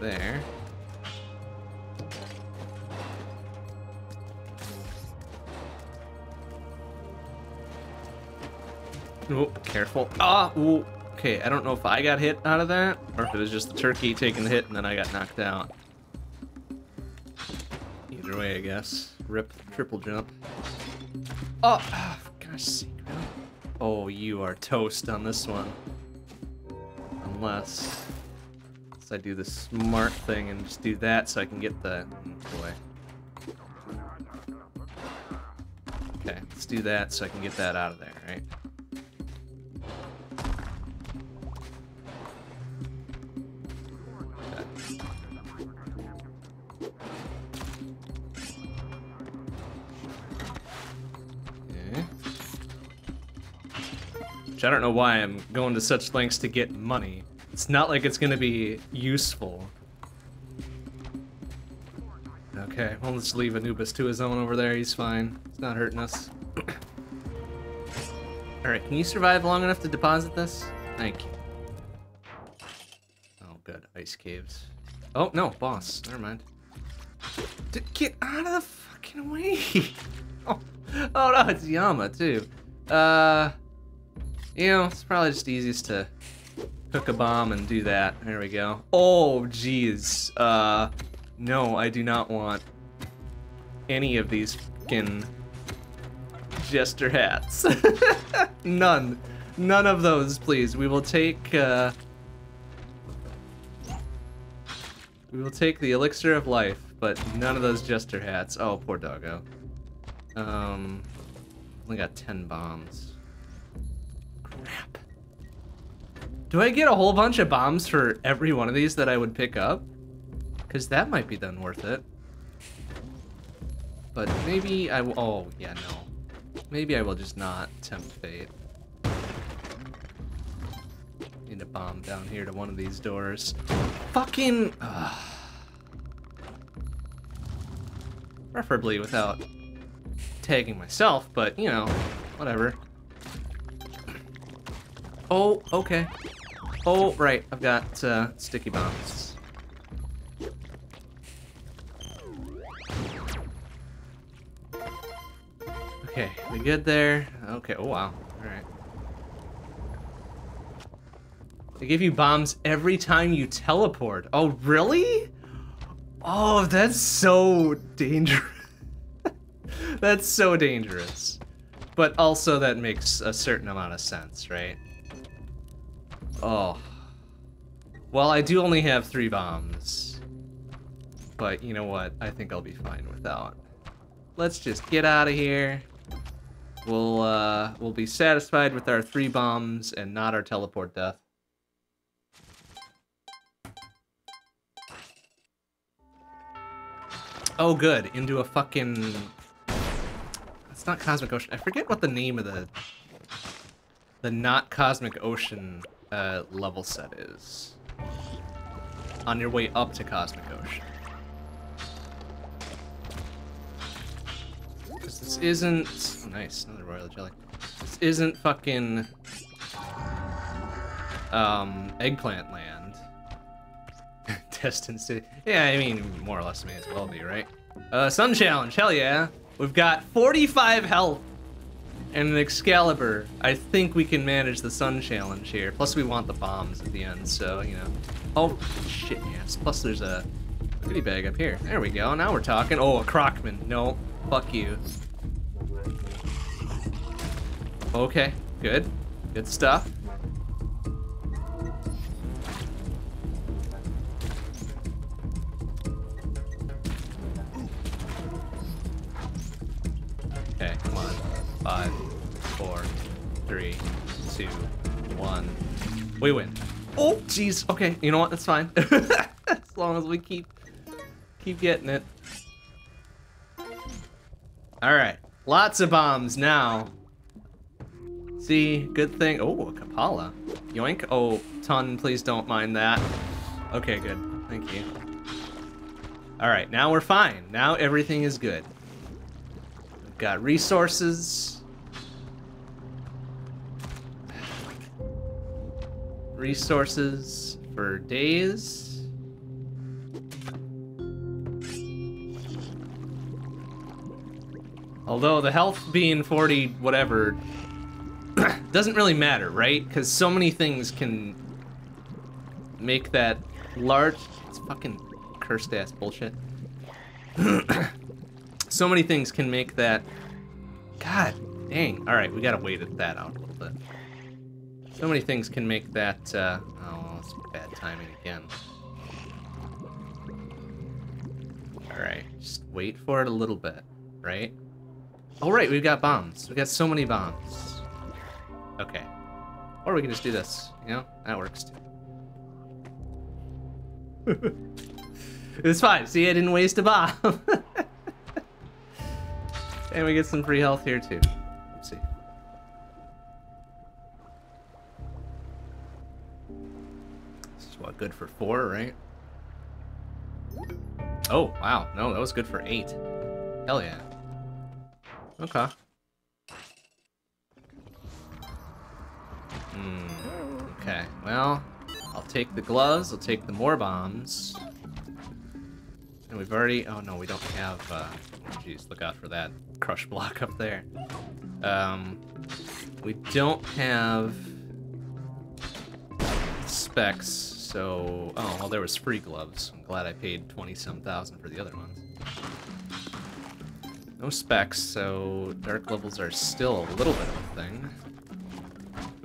There. Oh, careful. Ah, ooh. Okay, I don't know if I got hit out of that, or if it was just the turkey taking the hit and then I got knocked out. Either way, I guess. Rip, triple jump. Oh, gosh really? Oh, you are toast on this one. Unless, unless I do the smart thing and just do that so I can get the... Oh boy. Okay, let's do that so I can get that out of there, right? I don't know why I'm going to such lengths to get money. It's not like it's gonna be useful. Okay, well let's leave Anubis to his own over there. He's fine. He's not hurting us. Alright, can you survive long enough to deposit this? Thank you. Oh, good. Ice caves. Oh, no, boss. Never mind. D get out of the fucking way! oh, oh no, it's Yama, too. Uh, you know, it's probably just easiest to hook a bomb and do that. There we go. Oh, jeez. Uh, no, I do not want any of these fucking jester hats. None. None of those, please. We will take, uh... We will take the elixir of life, but none of those jester hats. Oh, poor doggo. Um... Only got 10 bombs. Crap. Do I get a whole bunch of bombs for every one of these that I would pick up? Because that might be then worth it. But maybe I will. Oh, yeah, no. Maybe I will just not tempt fate. Need a bomb down here to one of these doors. Fucking. ugh. Preferably without tagging myself, but you know, whatever. Oh, okay. Oh, right. I've got uh, sticky bombs. Okay, we good there? Okay, oh wow. Alright. They give you bombs every time you teleport. Oh, really? Oh, that's so dangerous. that's so dangerous. But also that makes a certain amount of sense, right? Oh. Well, I do only have three bombs. But you know what? I think I'll be fine without. Let's just get out of here. We'll uh we'll be satisfied with our three bombs and not our teleport death. Oh good, into a fucking It's not Cosmic Ocean. I forget what the name of the the not cosmic ocean uh, level set is on your way up to cosmic ocean. Because this isn't oh, nice another royal jelly. This isn't fucking um eggplant land. Destined city. Yeah, I mean more or less may as well be, right? Uh, sun challenge, hell yeah. We've got 45 health and an Excalibur. I think we can manage the sun challenge here. Plus we want the bombs at the end, so, you know. Oh, shit, yes. Plus there's a goodie bag up here. There we go, now we're talking. Oh, a Crocman. No, fuck you. Okay, good. Good stuff. Five, four, three, two, one. We win. Oh, jeez. Okay, you know what? That's fine. as long as we keep keep getting it. All right, lots of bombs now. See, good thing. Oh, a Kapala. Yoink. Oh, Tun. Please don't mind that. Okay, good. Thank you. All right, now we're fine. Now everything is good. We've got resources. Resources for days. Although the health being 40 whatever doesn't really matter, right? Because so many things can make that large... It's fucking cursed ass bullshit. so many things can make that... God dang. Alright, we gotta wait at that out a little bit. So many things can make that... Uh... Oh, it's bad timing again. Alright, just wait for it a little bit, right? Oh, right, we've got bombs. We've got so many bombs. Okay. Or we can just do this, you know? That works too. it's fine. See, I didn't waste a bomb. and we get some free health here too. Good for four, right? Oh, wow. No, that was good for eight. Hell yeah. Okay. Hmm. Okay, well, I'll take the gloves, I'll take the more bombs. And we've already, oh no, we don't have, uh, jeez, look out for that crush block up there. Um, we don't have specs, so, oh, well, there was free gloves. I'm glad I paid 20-some thousand for the other ones. No specs, so dark levels are still a little bit of a thing.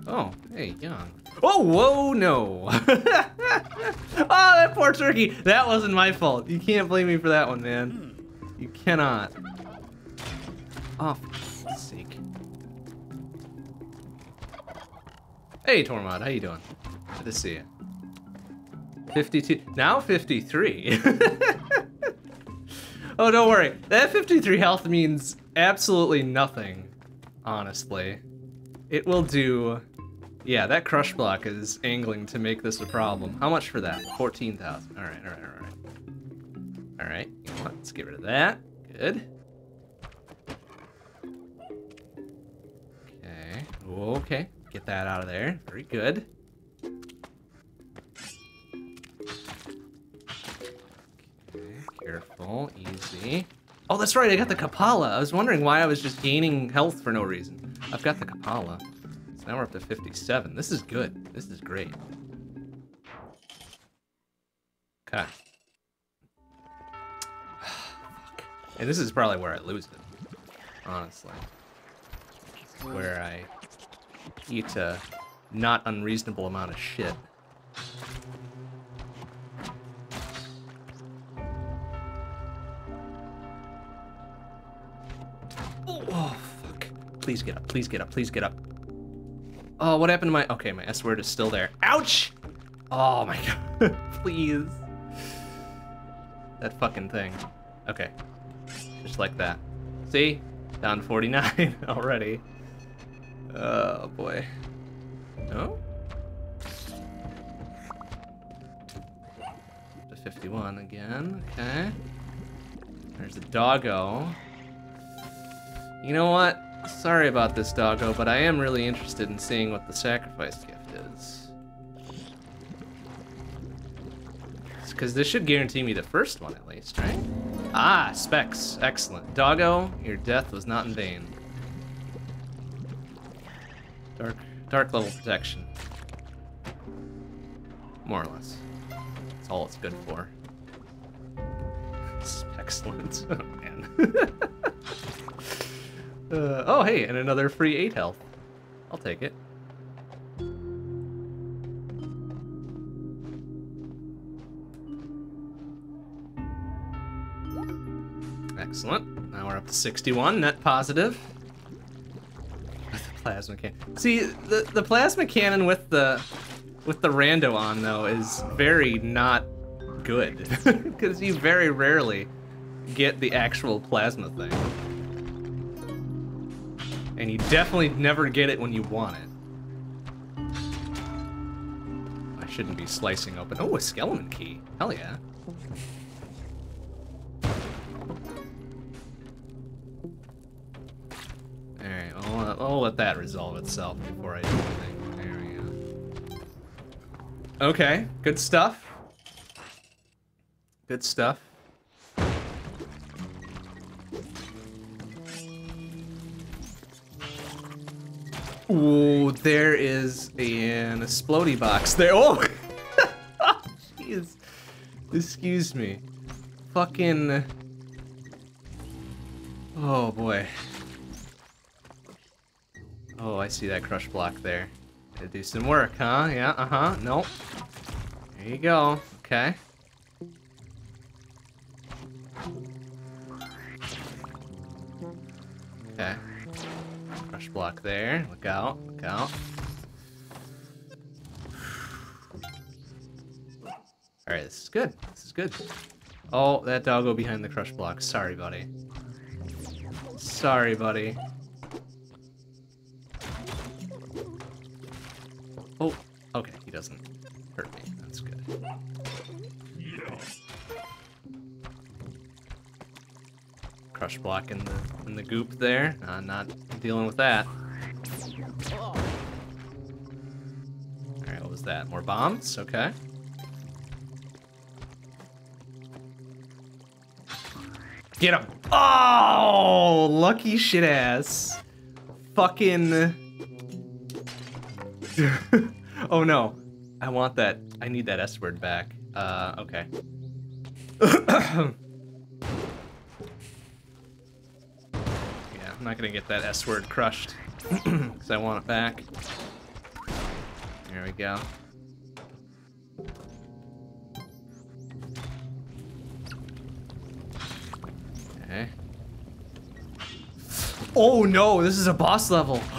Oh, hey, Yang. Oh, whoa, no. oh, that poor turkey. That wasn't my fault. You can't blame me for that one, man. You cannot. Oh, for sake. Hey, Tormod, how you doing? Good to see you. 52, now 53. oh, don't worry. That 53 health means absolutely nothing, honestly. It will do yeah, that crush block is angling to make this a problem. How much for that? 14,000. All right, all right, all right. All right, let's get rid of that. Good. Okay, okay, get that out of there. Very good. Careful, easy. Oh, that's right, I got the Kapala. I was wondering why I was just gaining health for no reason. I've got the Kapala. So now we're up to 57. This is good. This is great. Okay. and this is probably where I lose it. Honestly. Where I eat a not unreasonable amount of shit. Oh, fuck. Please get up. Please get up. Please get up. Oh, what happened to my... Okay, my S-word is still there. Ouch! Oh, my God. Please. That fucking thing. Okay. Just like that. See? Down 49 already. Oh, boy. No? To 51 again. Okay. There's the doggo. You know what? Sorry about this doggo, but I am really interested in seeing what the sacrifice gift is. Because this should guarantee me the first one at least, right? Ah, specs. Excellent. Doggo, your death was not in vain. Dark, dark level protection. More or less. That's all it's good for. Excellent. Oh, man. uh, oh, hey, and another free 8 health. I'll take it. Excellent. Now we're up to 61, net positive. With the plasma cannon. See, the, the plasma cannon with the with the rando on though is very not good because you very rarely get the actual plasma thing and you definitely never get it when you want it I shouldn't be slicing open oh a skeleton key hell yeah Alright, I'll, I'll let that resolve itself before I do anything. There we go. Okay, good stuff. Good stuff. Ooh, there is an explody box there. Oh! Jeez. Excuse me. Fucking... Oh, boy. Oh, I see that crush block there. Gotta do some work, huh? Yeah, uh-huh. Nope. There you go. Okay. Okay. Block there. Look out. Look out. Alright, this is good. This is good. Oh, that doggo behind the crush block. Sorry, buddy. Sorry, buddy. Crush block in the in the goop there. Uh, not dealing with that. All right, what was that? More bombs? Okay. Get him! Oh, lucky shit ass. Fucking. oh no. I want that. I need that S word back. Uh, okay. not gonna get that S word crushed. Because I want it back. There we go. Okay. Oh no, this is a boss level.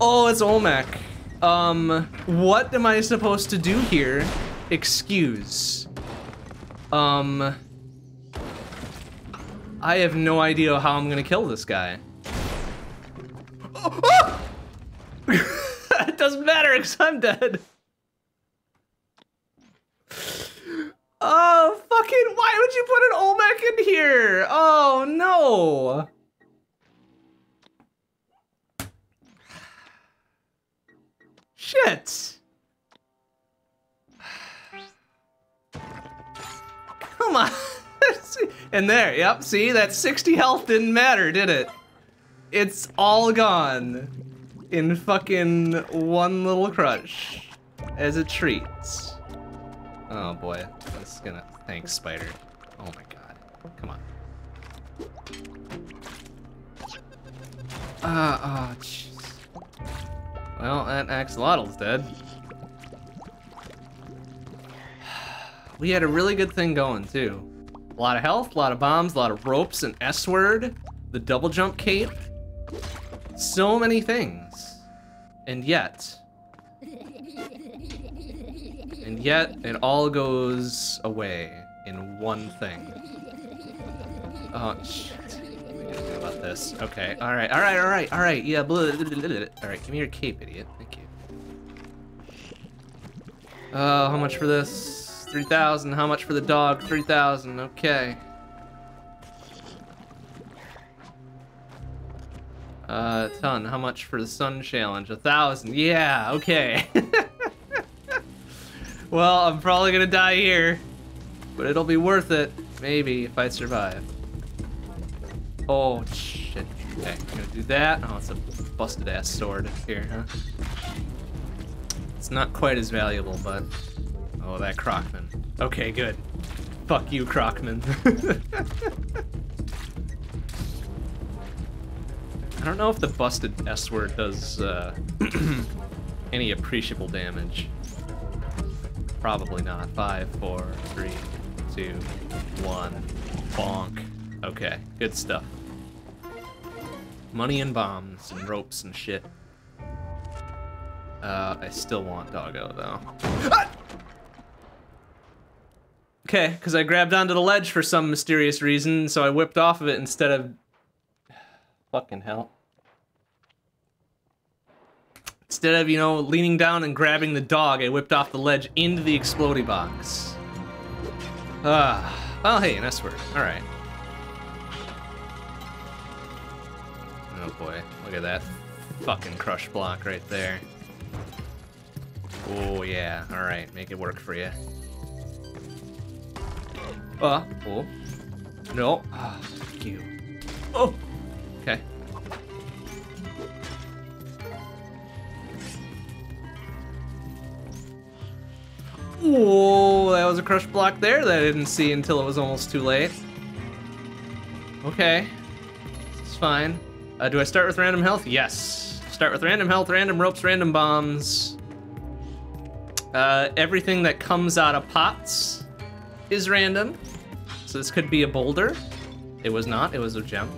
oh, it's Olmec. Um, what am I supposed to do here? Excuse. Um, I have no idea how I'm gonna kill this guy. Oh, it doesn't matter because I'm dead. Oh, fucking, why would you put an Olmec in here? Oh, no. Shit! Come on. and there, yep, see, that 60 health didn't matter, did it? It's all gone in fucking one little crush as a treat. Oh boy, this is gonna, thanks spider. Oh my god, come on. Ah, uh, oh, jeez. Well, that axolotl's dead. We had a really good thing going, too. A lot of health, a lot of bombs, a lot of ropes, and S-word, the double jump cape. So many things. And yet... And yet, it all goes away in one thing. Oh, shit about this. Okay, alright, alright, alright, alright, yeah, blah, blah, blah. Alright, give me your cape, idiot. Thank you. Uh, how much for this? 3,000. How much for the dog? 3,000. Okay. Uh, Tun. How much for the sun challenge? A thousand. Yeah, okay. well, I'm probably gonna die here, but it'll be worth it. Maybe, if I survive. Oh, shit. Okay, I'm gonna do that. Oh, it's a busted ass sword here, huh? It's not quite as valuable, but... Oh, that Crocman. Okay, good. Fuck you, Crocman. I don't know if the busted S word does uh, any appreciable damage. Probably not. Five, four, three, two, one. Bonk. Okay, good stuff. Money and bombs and ropes and shit. Uh, I still want Doggo though. Ah! Okay, because I grabbed onto the ledge for some mysterious reason, so I whipped off of it instead of Fucking hell. Instead of, you know, leaning down and grabbing the dog, I whipped off the ledge into the exploding box. Ah. Well, hey, an S word. Alright. Oh boy, look at that fucking crush block right there. Oh yeah, alright, make it work for you. Uh, oh. No. Ah, fuck you. Oh! Okay. Whoa, that was a crush block there that I didn't see until it was almost too late. Okay. It's fine. Uh, do I start with random health? Yes. Start with random health, random ropes, random bombs. Uh, everything that comes out of pots is random. So this could be a boulder. It was not, it was a gem.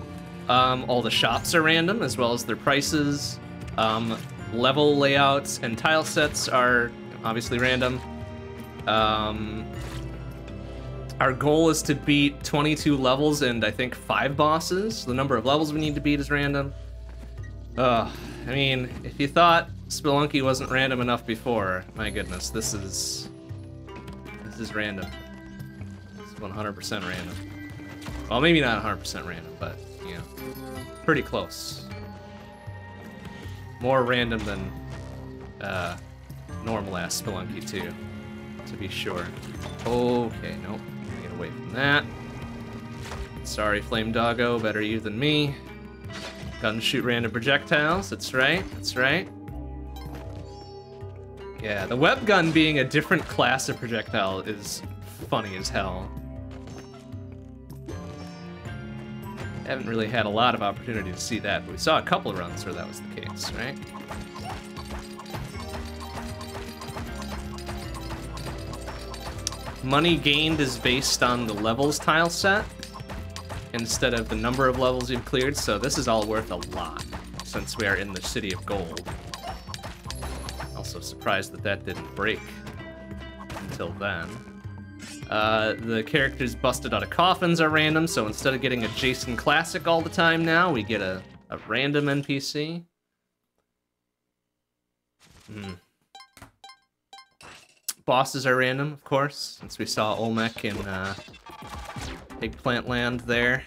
Um, all the shops are random, as well as their prices. Um, level layouts and tile sets are obviously random. Um, our goal is to beat 22 levels and I think five bosses. The number of levels we need to beat is random. Uh, I mean, if you thought Spelunky wasn't random enough before, my goodness, this is this is random. It's 100% random. Well, maybe not 100% random, but you know, pretty close. More random than uh, normal ass Spelunky 2, to be sure. Okay, nope. Get away from that. Sorry, Flame Doggo, better you than me. Guns shoot random projectiles, that's right, that's right. Yeah, the web gun being a different class of projectile is funny as hell. Haven't really had a lot of opportunity to see that, but we saw a couple of runs where that was the case, right? Money gained is based on the levels tile set instead of the number of levels you've cleared, so this is all worth a lot since we are in the City of Gold. Also surprised that that didn't break until then. Uh, the characters busted out of coffins are random, so instead of getting a Jason Classic all the time now, we get a, a random NPC. Hmm. Bosses are random, of course, since we saw Olmec in uh, Eggplant Land there.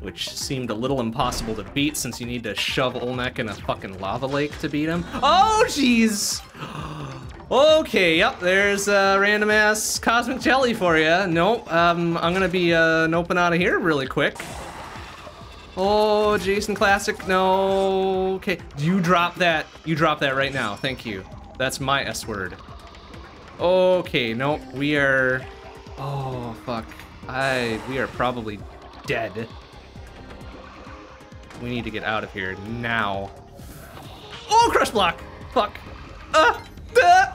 Which seemed a little impossible to beat since you need to shove Olmec in a fucking lava lake to beat him. Oh, jeez! Okay, yep, there's a random ass cosmic jelly for you. Nope, um, I'm gonna be uh, noping out of here really quick. Oh, Jason Classic, no. Okay, you drop that. You drop that right now. Thank you. That's my S word. Okay, nope, we are. Oh fuck, I. We are probably dead. We need to get out of here now. Oh, crush block. Fuck. Uh, uh,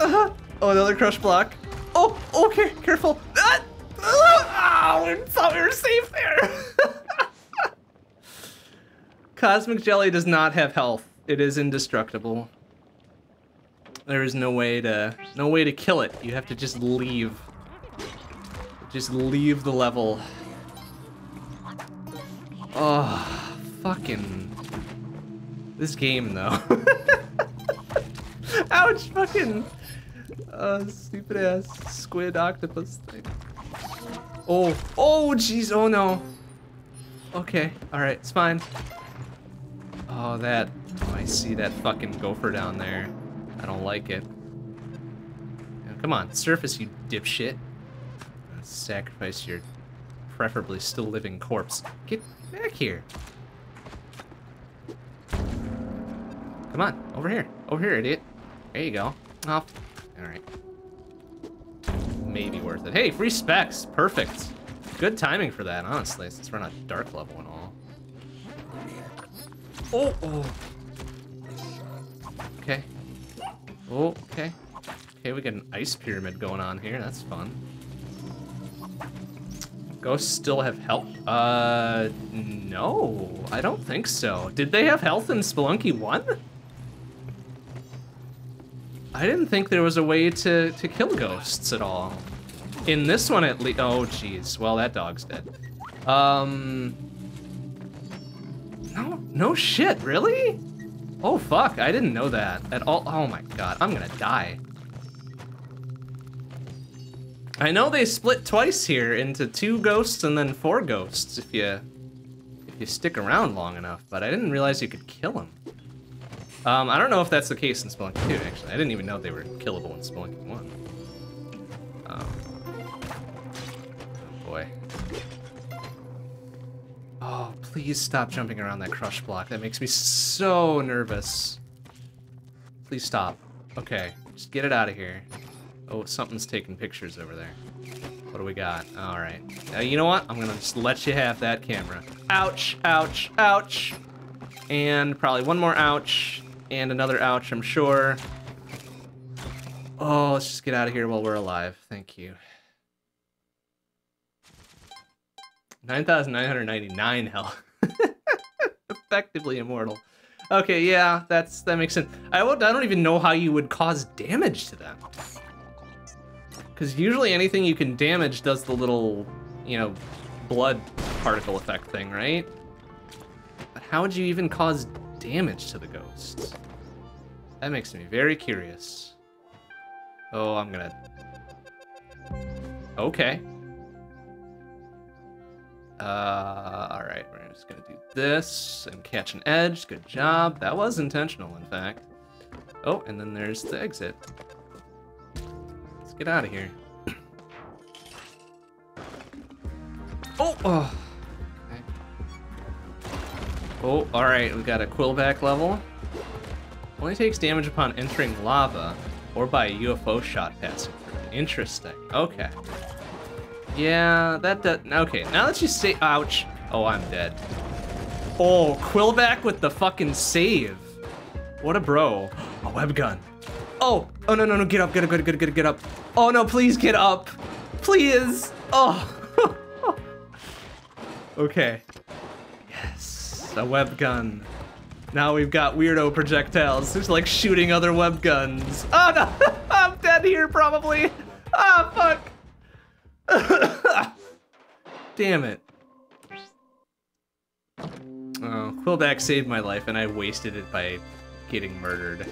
uh, oh, another crush block. Oh, okay, careful. Uh, uh, oh, we thought we were safe there. Cosmic Jelly does not have health. It is indestructible. There is no way to no way to kill it. You have to just leave. Just leave the level. Oh, fucking this game though. Ouch, fucking uh, stupid ass squid octopus thing. Oh, oh, jeez, oh no. Okay, all right, it's fine. Oh, that, oh, I see that fucking gopher down there. I don't like it. Come on, surface, you dipshit. Sacrifice your preferably still living corpse. Get back here. Come on, over here. Over here, idiot. There you go. Oh, alright. Maybe worth it. Hey, free specs. Perfect. Good timing for that, honestly, since we're on a dark level and all. Oh, oh. Okay. Oh, okay. Okay, we got an ice pyramid going on here. That's fun. Ghosts still have health? Uh, no, I don't think so. Did they have health in Spelunky 1? I didn't think there was a way to, to kill ghosts at all. In this one at least, oh jeez, well that dog's dead. Um, no, shit, really? Oh fuck, I didn't know that at all. Oh my god, I'm gonna die. I know they split twice here into two ghosts and then four ghosts if you if you stick around long enough, but I didn't realize you could kill them. Um, I don't know if that's the case in Spelunky 2, actually. I didn't even know they were killable in Spelunky 1. Um, Oh, please stop jumping around that crush block. That makes me so nervous. Please stop. Okay, just get it out of here. Oh, something's taking pictures over there. What do we got? All right. Uh, you know what? I'm gonna just let you have that camera. Ouch, ouch, ouch. And probably one more ouch. And another ouch, I'm sure. Oh, let's just get out of here while we're alive. Thank you. 9,999 health. Effectively immortal. Okay, yeah, that's that makes sense. I, I don't even know how you would cause damage to them. Because usually anything you can damage does the little, you know, blood particle effect thing, right? But how would you even cause damage to the ghosts? That makes me very curious. Oh, I'm gonna... Okay. Uh, alright, we're just gonna do this and catch an edge. Good job. That was intentional, in fact. Oh, and then there's the exit Let's get out of here. oh! Oh, okay. oh alright, we got a Quillback level. Only takes damage upon entering lava or by a UFO shot passing through. Interesting. Okay. Yeah, that does. Okay, now that you say. Ouch. Oh, I'm dead. Oh, Quillback with the fucking save. What a bro. A web gun. Oh, oh no, no, no, get up, get up, get up, get up, get up, get up. Oh no, please get up. Please. Oh. okay. Yes, a web gun. Now we've got weirdo projectiles. Who's like shooting other web guns. Oh no, I'm dead here probably. Ah, fuck. Damn it. Oh, Quillback saved my life and I wasted it by getting murdered.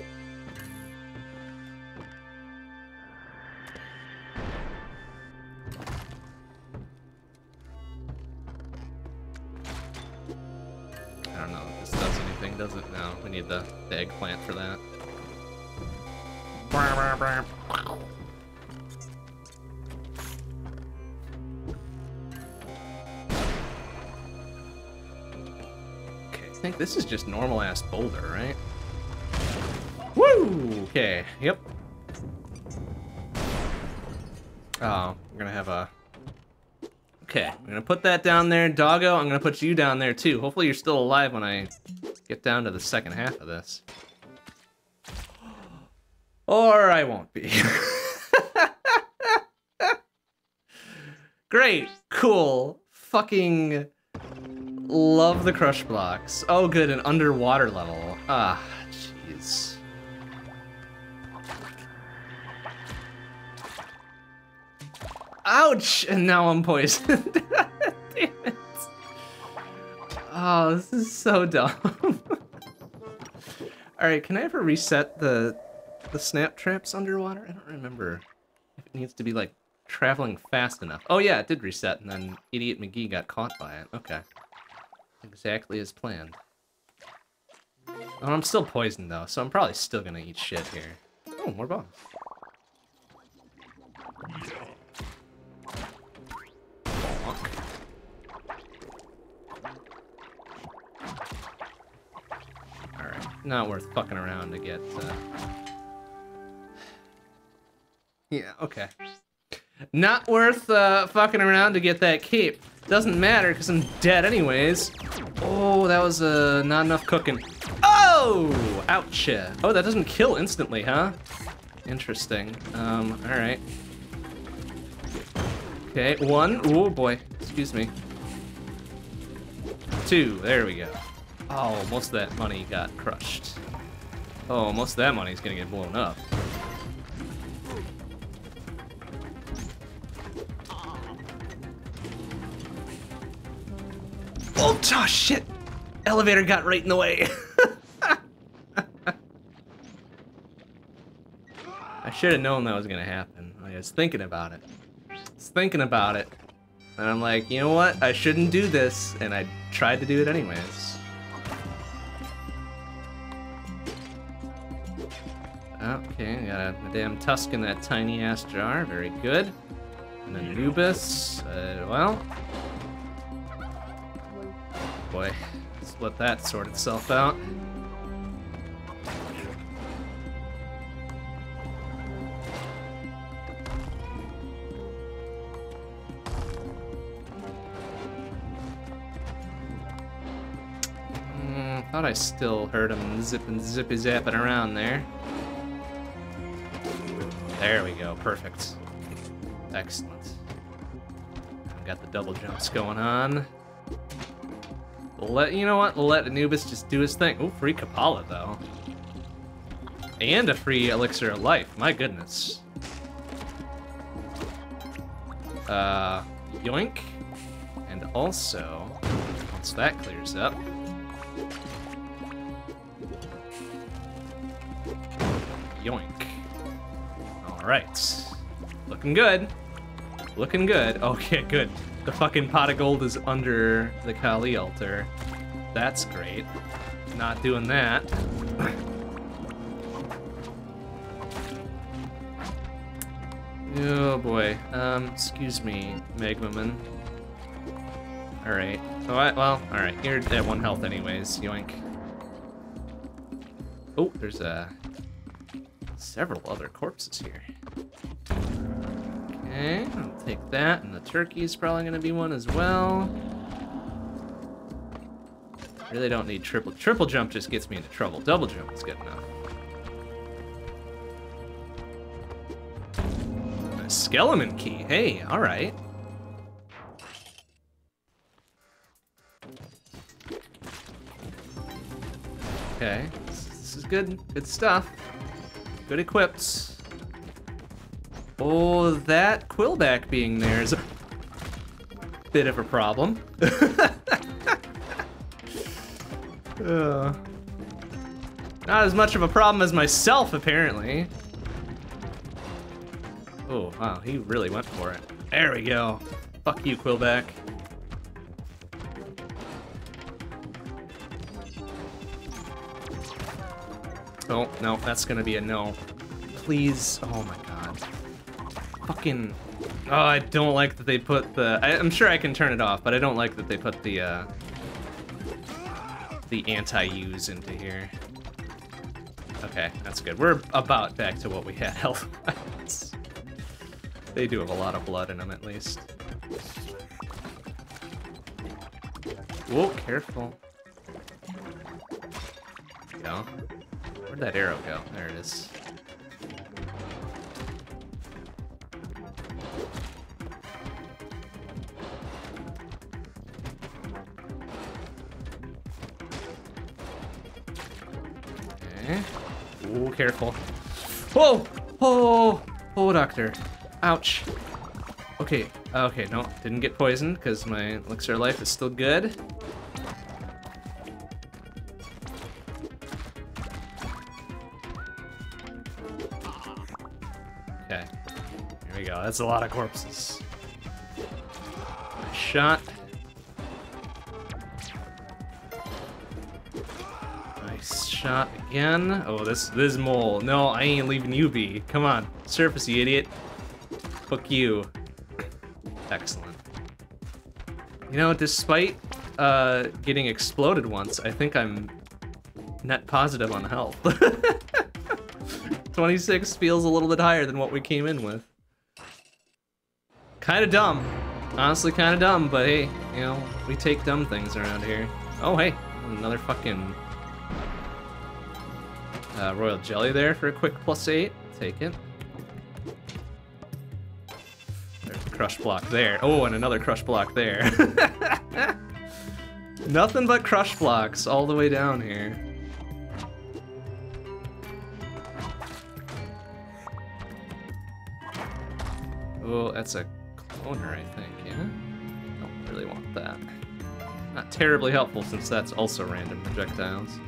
I don't know if this does anything, does it? No, we need the, the eggplant for that. Think this is just normal ass boulder, right? Woo! Okay, yep. Oh, we're gonna have a... Okay, I'm gonna put that down there. Doggo, I'm gonna put you down there too. Hopefully you're still alive when I get down to the second half of this. Or I won't be. Great, cool, fucking love the crush blocks. Oh good, an underwater level. Ah, jeez. Ouch! And now I'm poisoned. Damn it. Oh, this is so dumb. Alright, can I ever reset the the snap traps underwater? I don't remember if it needs to be like traveling fast enough. Oh yeah, it did reset, and then Idiot McGee got caught by it. Okay. Exactly as planned. Oh, I'm still poisoned though, so I'm probably still gonna eat shit here. Oh, more bombs. Alright, not worth fucking around to get, uh... Yeah, okay. Not worth uh, fucking around to get that cape. Doesn't matter, because I'm dead anyways. Oh, that was uh, not enough cooking. Oh! Ouch. Oh, that doesn't kill instantly, huh? Interesting. Um, alright. Okay, one. Oh boy. Excuse me. Two. There we go. Oh, most of that money got crushed. Oh, most of that money's gonna get blown up. Oh, shit! Elevator got right in the way. I should have known that was gonna happen. I was thinking about it. I was thinking about it. And I'm like, you know what? I shouldn't do this. And I tried to do it anyways. Okay, I got a, damn tusk in that tiny ass jar. Very good. And Anubis. Uh, well, boy. Let's let that sort itself out. Mm, thought I still heard him zipping zippy zapping around there. There we go, perfect. Excellent. Got the double jumps going on. Let you know what? Let Anubis just do his thing. Oh, free Kapala though, and a free elixir of life. My goodness. Uh, yoink, and also once that clears up. Yoink. All right, looking good. Looking good. Okay, good. The fucking pot of gold is under the Kali altar. That's great. Not doing that. oh boy. Um, excuse me, Magmaman. Alright. Oh, I, well, alright. You're at one health anyways, yoink. Oh, there's, uh, several other corpses here. Okay, I'll take that, and the turkey is probably gonna be one as well. Really don't need triple. Triple jump just gets me into trouble. Double jump is good enough. A skeleton key. Hey, all right. Okay, this is good. Good stuff. Good equipped. Oh, that Quillback being there is a bit of a problem. uh, not as much of a problem as myself, apparently. Oh, wow, he really went for it. There we go. Fuck you, Quillback. Oh, no, that's gonna be a no. Please, oh my god. Fucking... Oh, I don't like that they put the... I, am sure I can turn it off, but I don't like that they put the, uh... The anti-use into here. Okay, that's good. We're about back to what we had health-wise. they do have a lot of blood in them, at least. Whoa, careful. Go. Where'd that arrow go? There it is. Careful. Whoa! Oh! Oh, doctor. Ouch. Okay, okay, no, didn't get poisoned because my elixir life is still good. Okay. Here we go. That's a lot of corpses. Shot. Shot again. Oh, this this mole. No, I ain't leaving you be. Come on, surface, you idiot. Fuck you. Excellent. You know, despite uh, getting exploded once, I think I'm net positive on health. 26 feels a little bit higher than what we came in with. Kind of dumb. Honestly, kind of dumb, but hey, you know, we take dumb things around here. Oh, hey, another fucking uh, royal jelly there for a quick plus eight. Take it. There's a crush block there. Oh, and another crush block there. Nothing but crush blocks all the way down here. Oh, that's a cloner, I think, yeah? Don't really want that. Not terribly helpful since that's also random projectiles.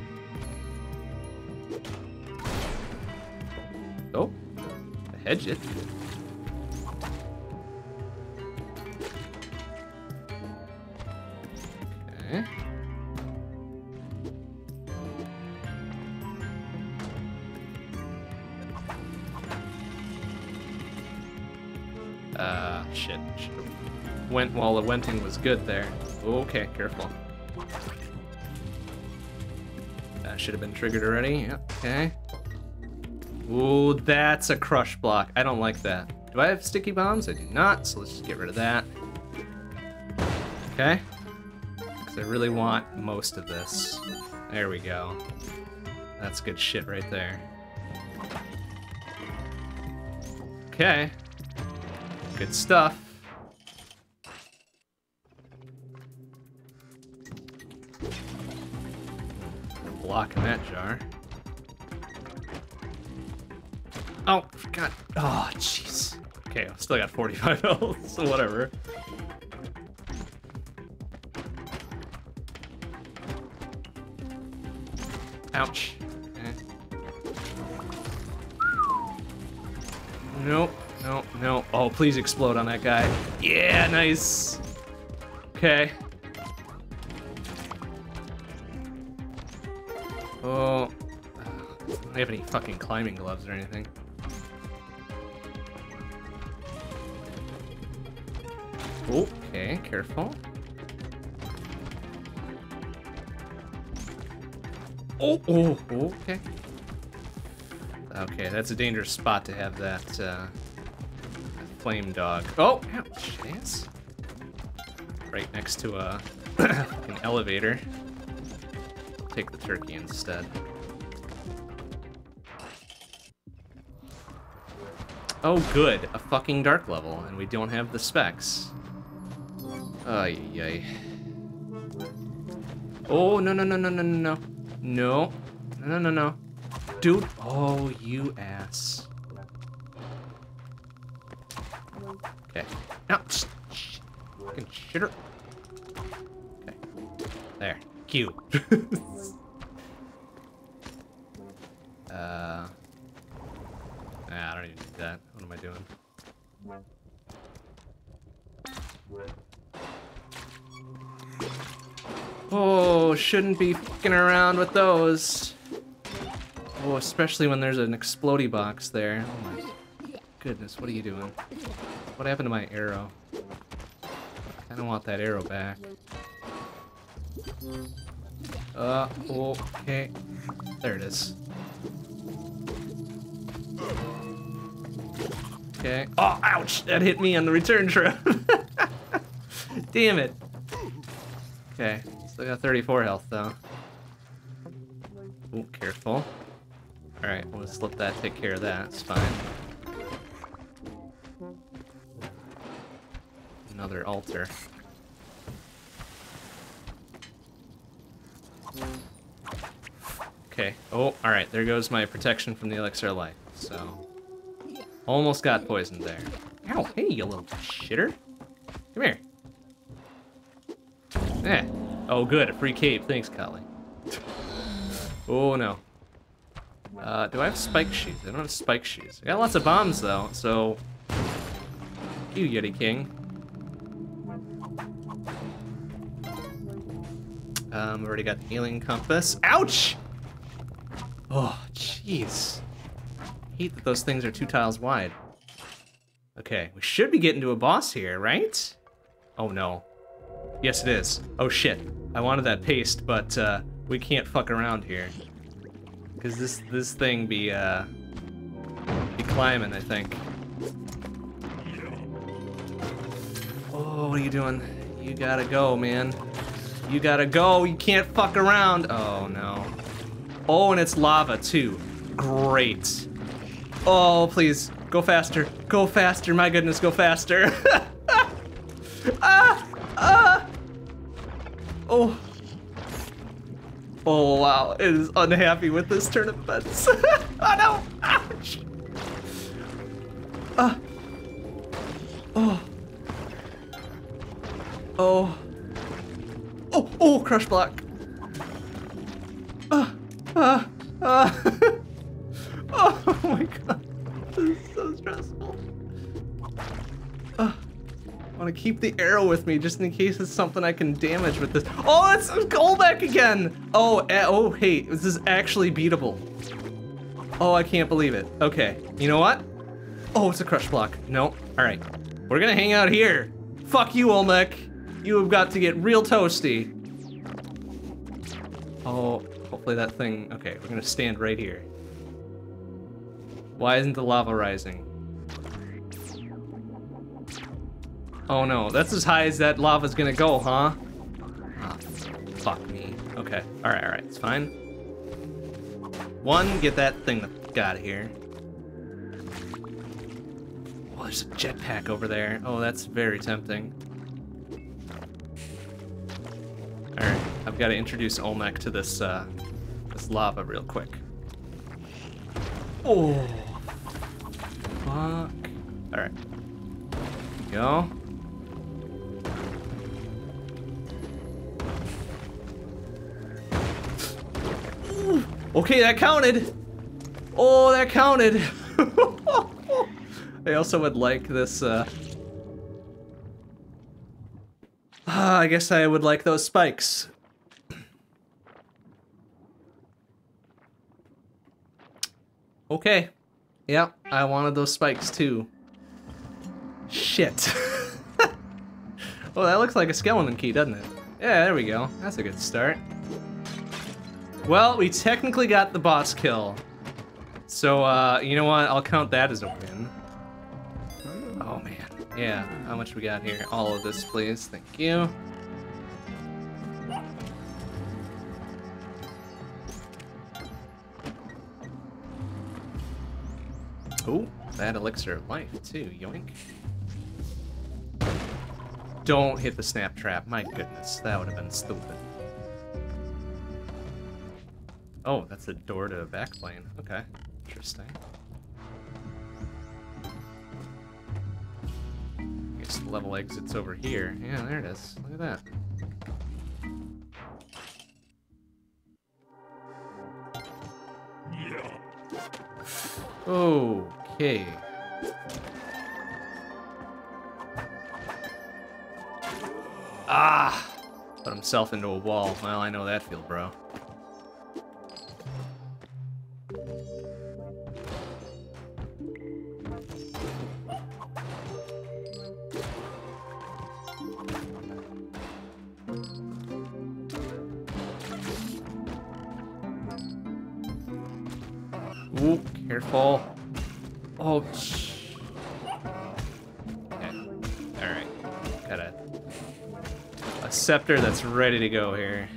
Hedge it. Okay. Uh, shit. Should've went while the wenting was good there. Okay, careful. That should have been triggered already. Yep, okay. Ooh, that's a crush block. I don't like that. Do I have sticky bombs? I do not, so let's just get rid of that. Okay. Because I really want most of this. There we go. That's good shit right there. Okay. Good stuff. Block in that jar. Oh, God. Oh, jeez. Okay, I still got 45 health, so whatever. Ouch. Nope, nope, nope. Oh, please explode on that guy. Yeah, nice. Okay. Oh. I don't have any fucking climbing gloves or anything. Okay, careful. Oh, oh, okay. Okay, that's a dangerous spot to have that, uh, flame dog. Oh, ouch, yes. Right next to a an elevator. Take the turkey instead. Oh, good, a fucking dark level, and we don't have the specs. Ay, ay. Oh, no, no, no, no, no, no, no. No. No, no, no, Dude. Oh, you ass. Okay. Now, fucking shitter. Okay. There. Q. uh. Nah, I don't even need that. What am I doing? Oh, shouldn't be fucking around with those. Oh, especially when there's an explody box there. Oh my goodness, what are you doing? What happened to my arrow? I don't want that arrow back. Uh, okay. There it is. Okay. Oh, ouch! That hit me on the return trip. Damn it. Okay. Still got 34 health, though. Oh, careful. Alright, we'll just let that take care of that. It's fine. Another altar. Okay. Oh, alright. There goes my protection from the elixir life. So, almost got poisoned there. Ow, hey, you little shitter. Come here. Eh. Oh, good, a free cape. Thanks, Kali. oh, no. Uh, do I have spike shoes? I don't have spike shoes. I got lots of bombs though, so... You, Yeti King. Um, already got the healing compass. Ouch! Oh, jeez. Hate that those things are two tiles wide. Okay, we should be getting to a boss here, right? Oh no. Yes, it is. Oh shit. I wanted that paste, but uh, we can't fuck around here. Cause this this thing be uh be climbing, I think. Oh, what are you doing? You gotta go, man. You gotta go. You can't fuck around. Oh no. Oh, and it's lava too. Great. Oh, please go faster. Go faster. My goodness, go faster. ah, ah. Oh. Oh wow, it is unhappy with this turn of events. oh no! Ouch! Ah. Oh. Oh. Oh, oh, crush block. Ah, ah, ah. oh my god. This is so stressful. Ah. I want to keep the arrow with me just in case it's something I can damage with this. Oh, it's Olmec again! Oh, eh, oh, hey, this is actually beatable. Oh, I can't believe it. Okay, you know what? Oh, it's a crush block. No, all right. We're gonna hang out here. Fuck you, Olmec. You have got to get real toasty. Oh, hopefully that thing, okay, we're gonna stand right here. Why isn't the lava rising? Oh no, that's as high as that lava's gonna go, huh? Oh, fuck me. Okay, alright, alright, it's fine. One, get that thing the fuck out of here. Oh, there's a jetpack over there. Oh, that's very tempting. Alright, I've got to introduce Olmec to this, uh, this lava real quick. Oh, fuck. Alright. Go. Okay, that counted. Oh, that counted. I also would like this, uh... Ah, I guess I would like those spikes. Okay. Yep, I wanted those spikes too. Shit. well, that looks like a skeleton key, doesn't it? Yeah, there we go. That's a good start. Well, we technically got the boss kill. So, uh, you know what? I'll count that as a win. Oh, man. Yeah, how much we got here? All of this, please. Thank you. Oh, that elixir of life, too. Yoink. Don't hit the snap trap. My goodness, that would have been stupid. Oh, that's a door to a backplane. Okay, interesting. I guess the level exits over here. Yeah, there it is. Look at that. Okay. Ah! Put himself into a wall. Well, I know that feel, bro. Careful. Oh, Okay. Alright. Got a, a scepter that's ready to go here.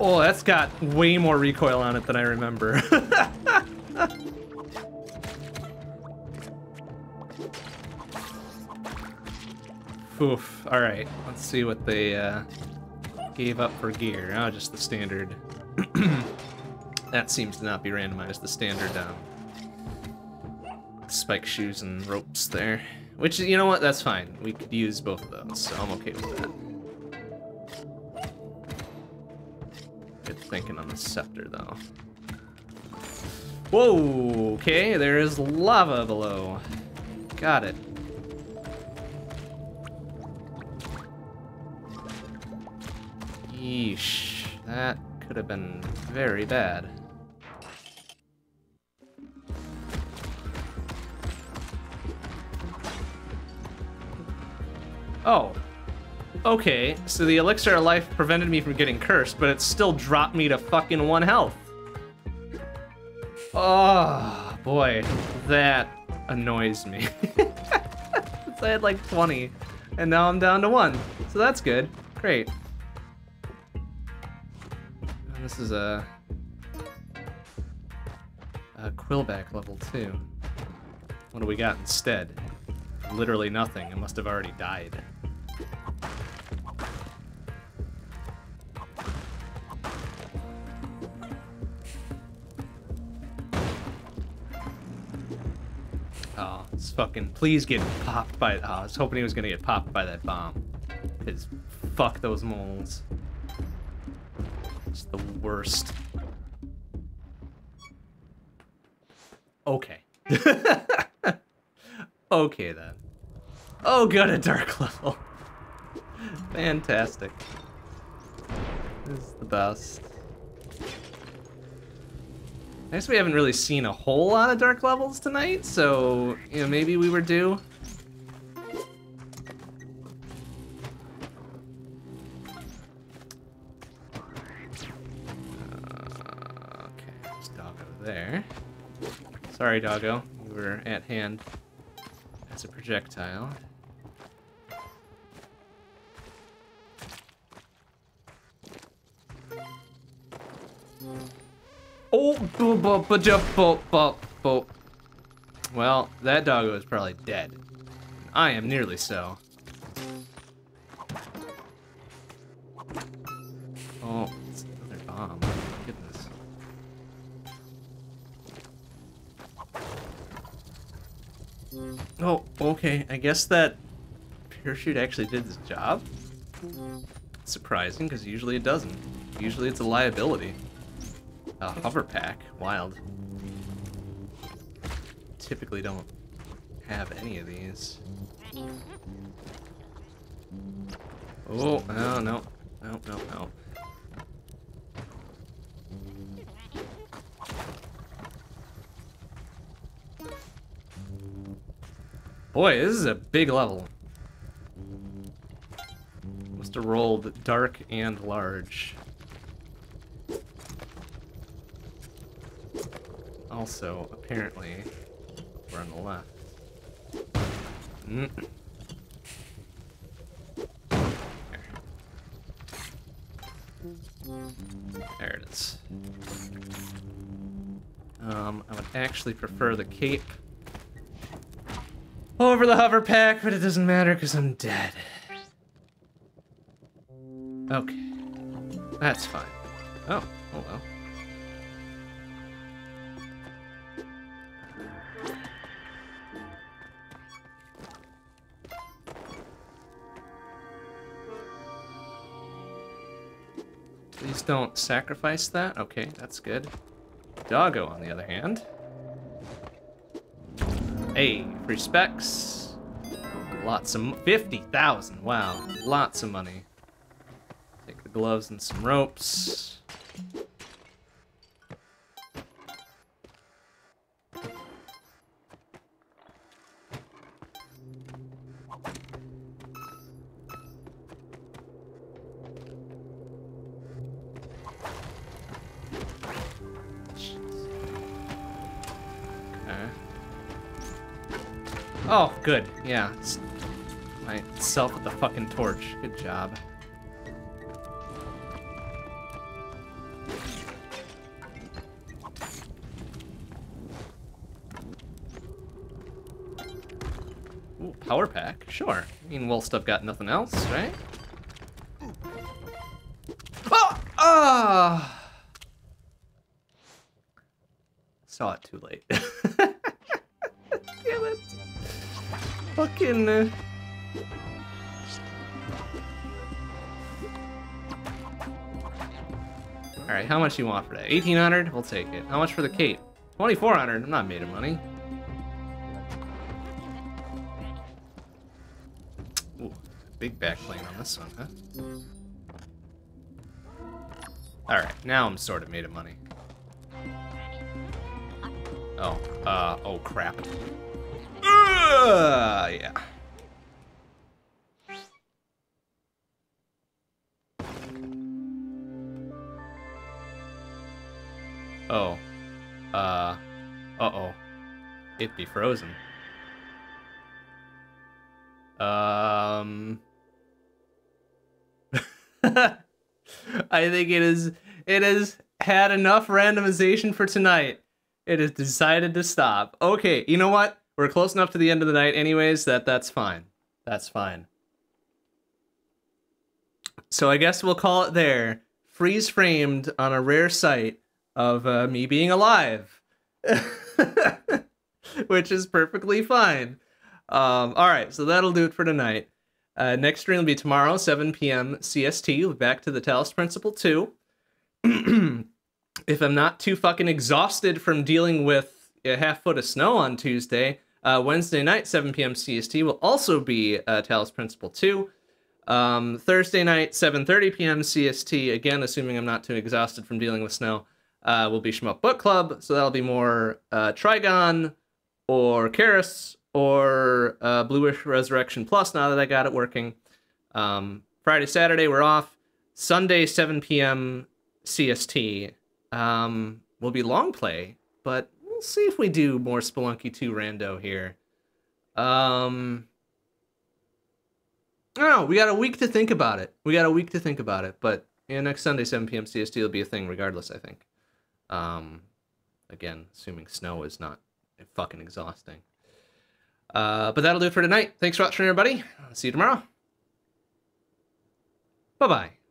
Oh, that's got way more recoil on it than I remember. Oof. Alright, let's see what they uh, gave up for gear. Oh, just the standard. that seems to not be randomized, the standard um, spike shoes and ropes there. Which, you know what, that's fine. We could use both of those, so I'm okay with that. Good thinking on the scepter, though. Whoa, okay, there is lava below. Got it. Yeesh, that could have been very bad. Oh. Okay, so the elixir of life prevented me from getting cursed, but it still dropped me to fucking one health. Oh, boy. That annoys me. I had like 20, and now I'm down to one. So that's good. Great. And this is a, a Quillback level 2. What do we got instead? Literally nothing. It must have already died. Oh, it's fucking please get popped by. Oh, I was hoping he was gonna get popped by that bomb. Cause fuck those moles. It's the worst. Okay. okay then. Oh, good, a dark level. Fantastic. This is the best. I guess we haven't really seen a whole lot of dark levels tonight, so, you know, maybe we were due. Uh, okay, Doggo there. Sorry, Doggo, you were at hand as a projectile. Oh, oh, oh, oh, well, that doggo is probably dead. I am nearly so. Oh, it's another bomb. Goodness. Oh, okay. I guess that parachute actually did its job. surprising, because usually it doesn't. Usually it's a liability. A hover pack? Wild. Typically don't have any of these. Oh, oh, no, no. No, no, no. Boy, this is a big level. Must have rolled dark and large. Also, apparently, we're on the left. Mm. There. it is. Um, I would actually prefer the cape over the hover pack, but it doesn't matter because I'm dead. Okay. That's fine. Oh, oh well. Please don't sacrifice that. Okay, that's good. Doggo, on the other hand. Hey, free specs. Lots of 50,000. Wow, lots of money. Take the gloves and some ropes. Good. Yeah. Myself with the fucking torch. Good job. Ooh, power pack? Sure. I mean, I've got nothing else, right? How much do you want for that? 1800? We'll take it. How much for the cape? 2400. I'm not made of money. Ooh, big backplane on this one, huh? All right, now I'm sort of made of money. Oh, uh, oh crap. Uh, yeah. It be frozen. Um. I think it is. It has had enough randomization for tonight. It has decided to stop. Okay, you know what? We're close enough to the end of the night, anyways. That that's fine. That's fine. So I guess we'll call it there. Freeze framed on a rare sight of uh, me being alive, which is perfectly fine. Um, all right, so that'll do it for tonight. Uh, next stream will be tomorrow, 7 p.m. CST. Back to the Talos Principle 2. if I'm not too fucking exhausted from dealing with a half foot of snow on Tuesday, uh, Wednesday night, 7 p.m. CST will also be uh, Talos Principle 2. Um, Thursday night, 7.30 p.m. CST, again, assuming I'm not too exhausted from dealing with snow, uh, will be Shmup Book Club. So that'll be more uh, Trigon or Karis or uh, Bluish Resurrection Plus now that I got it working. Um, Friday, Saturday, we're off. Sunday, 7 p.m. CST um, will be long play, but we'll see if we do more Spelunky 2 rando here. Um, I. We got a week to think about it. We got a week to think about it, but yeah, next Sunday, 7 p.m. CST will be a thing regardless, I think. Um, again, assuming snow is not fucking exhausting. Uh, but that'll do it for tonight. Thanks for watching, everybody. see you tomorrow. Bye bye.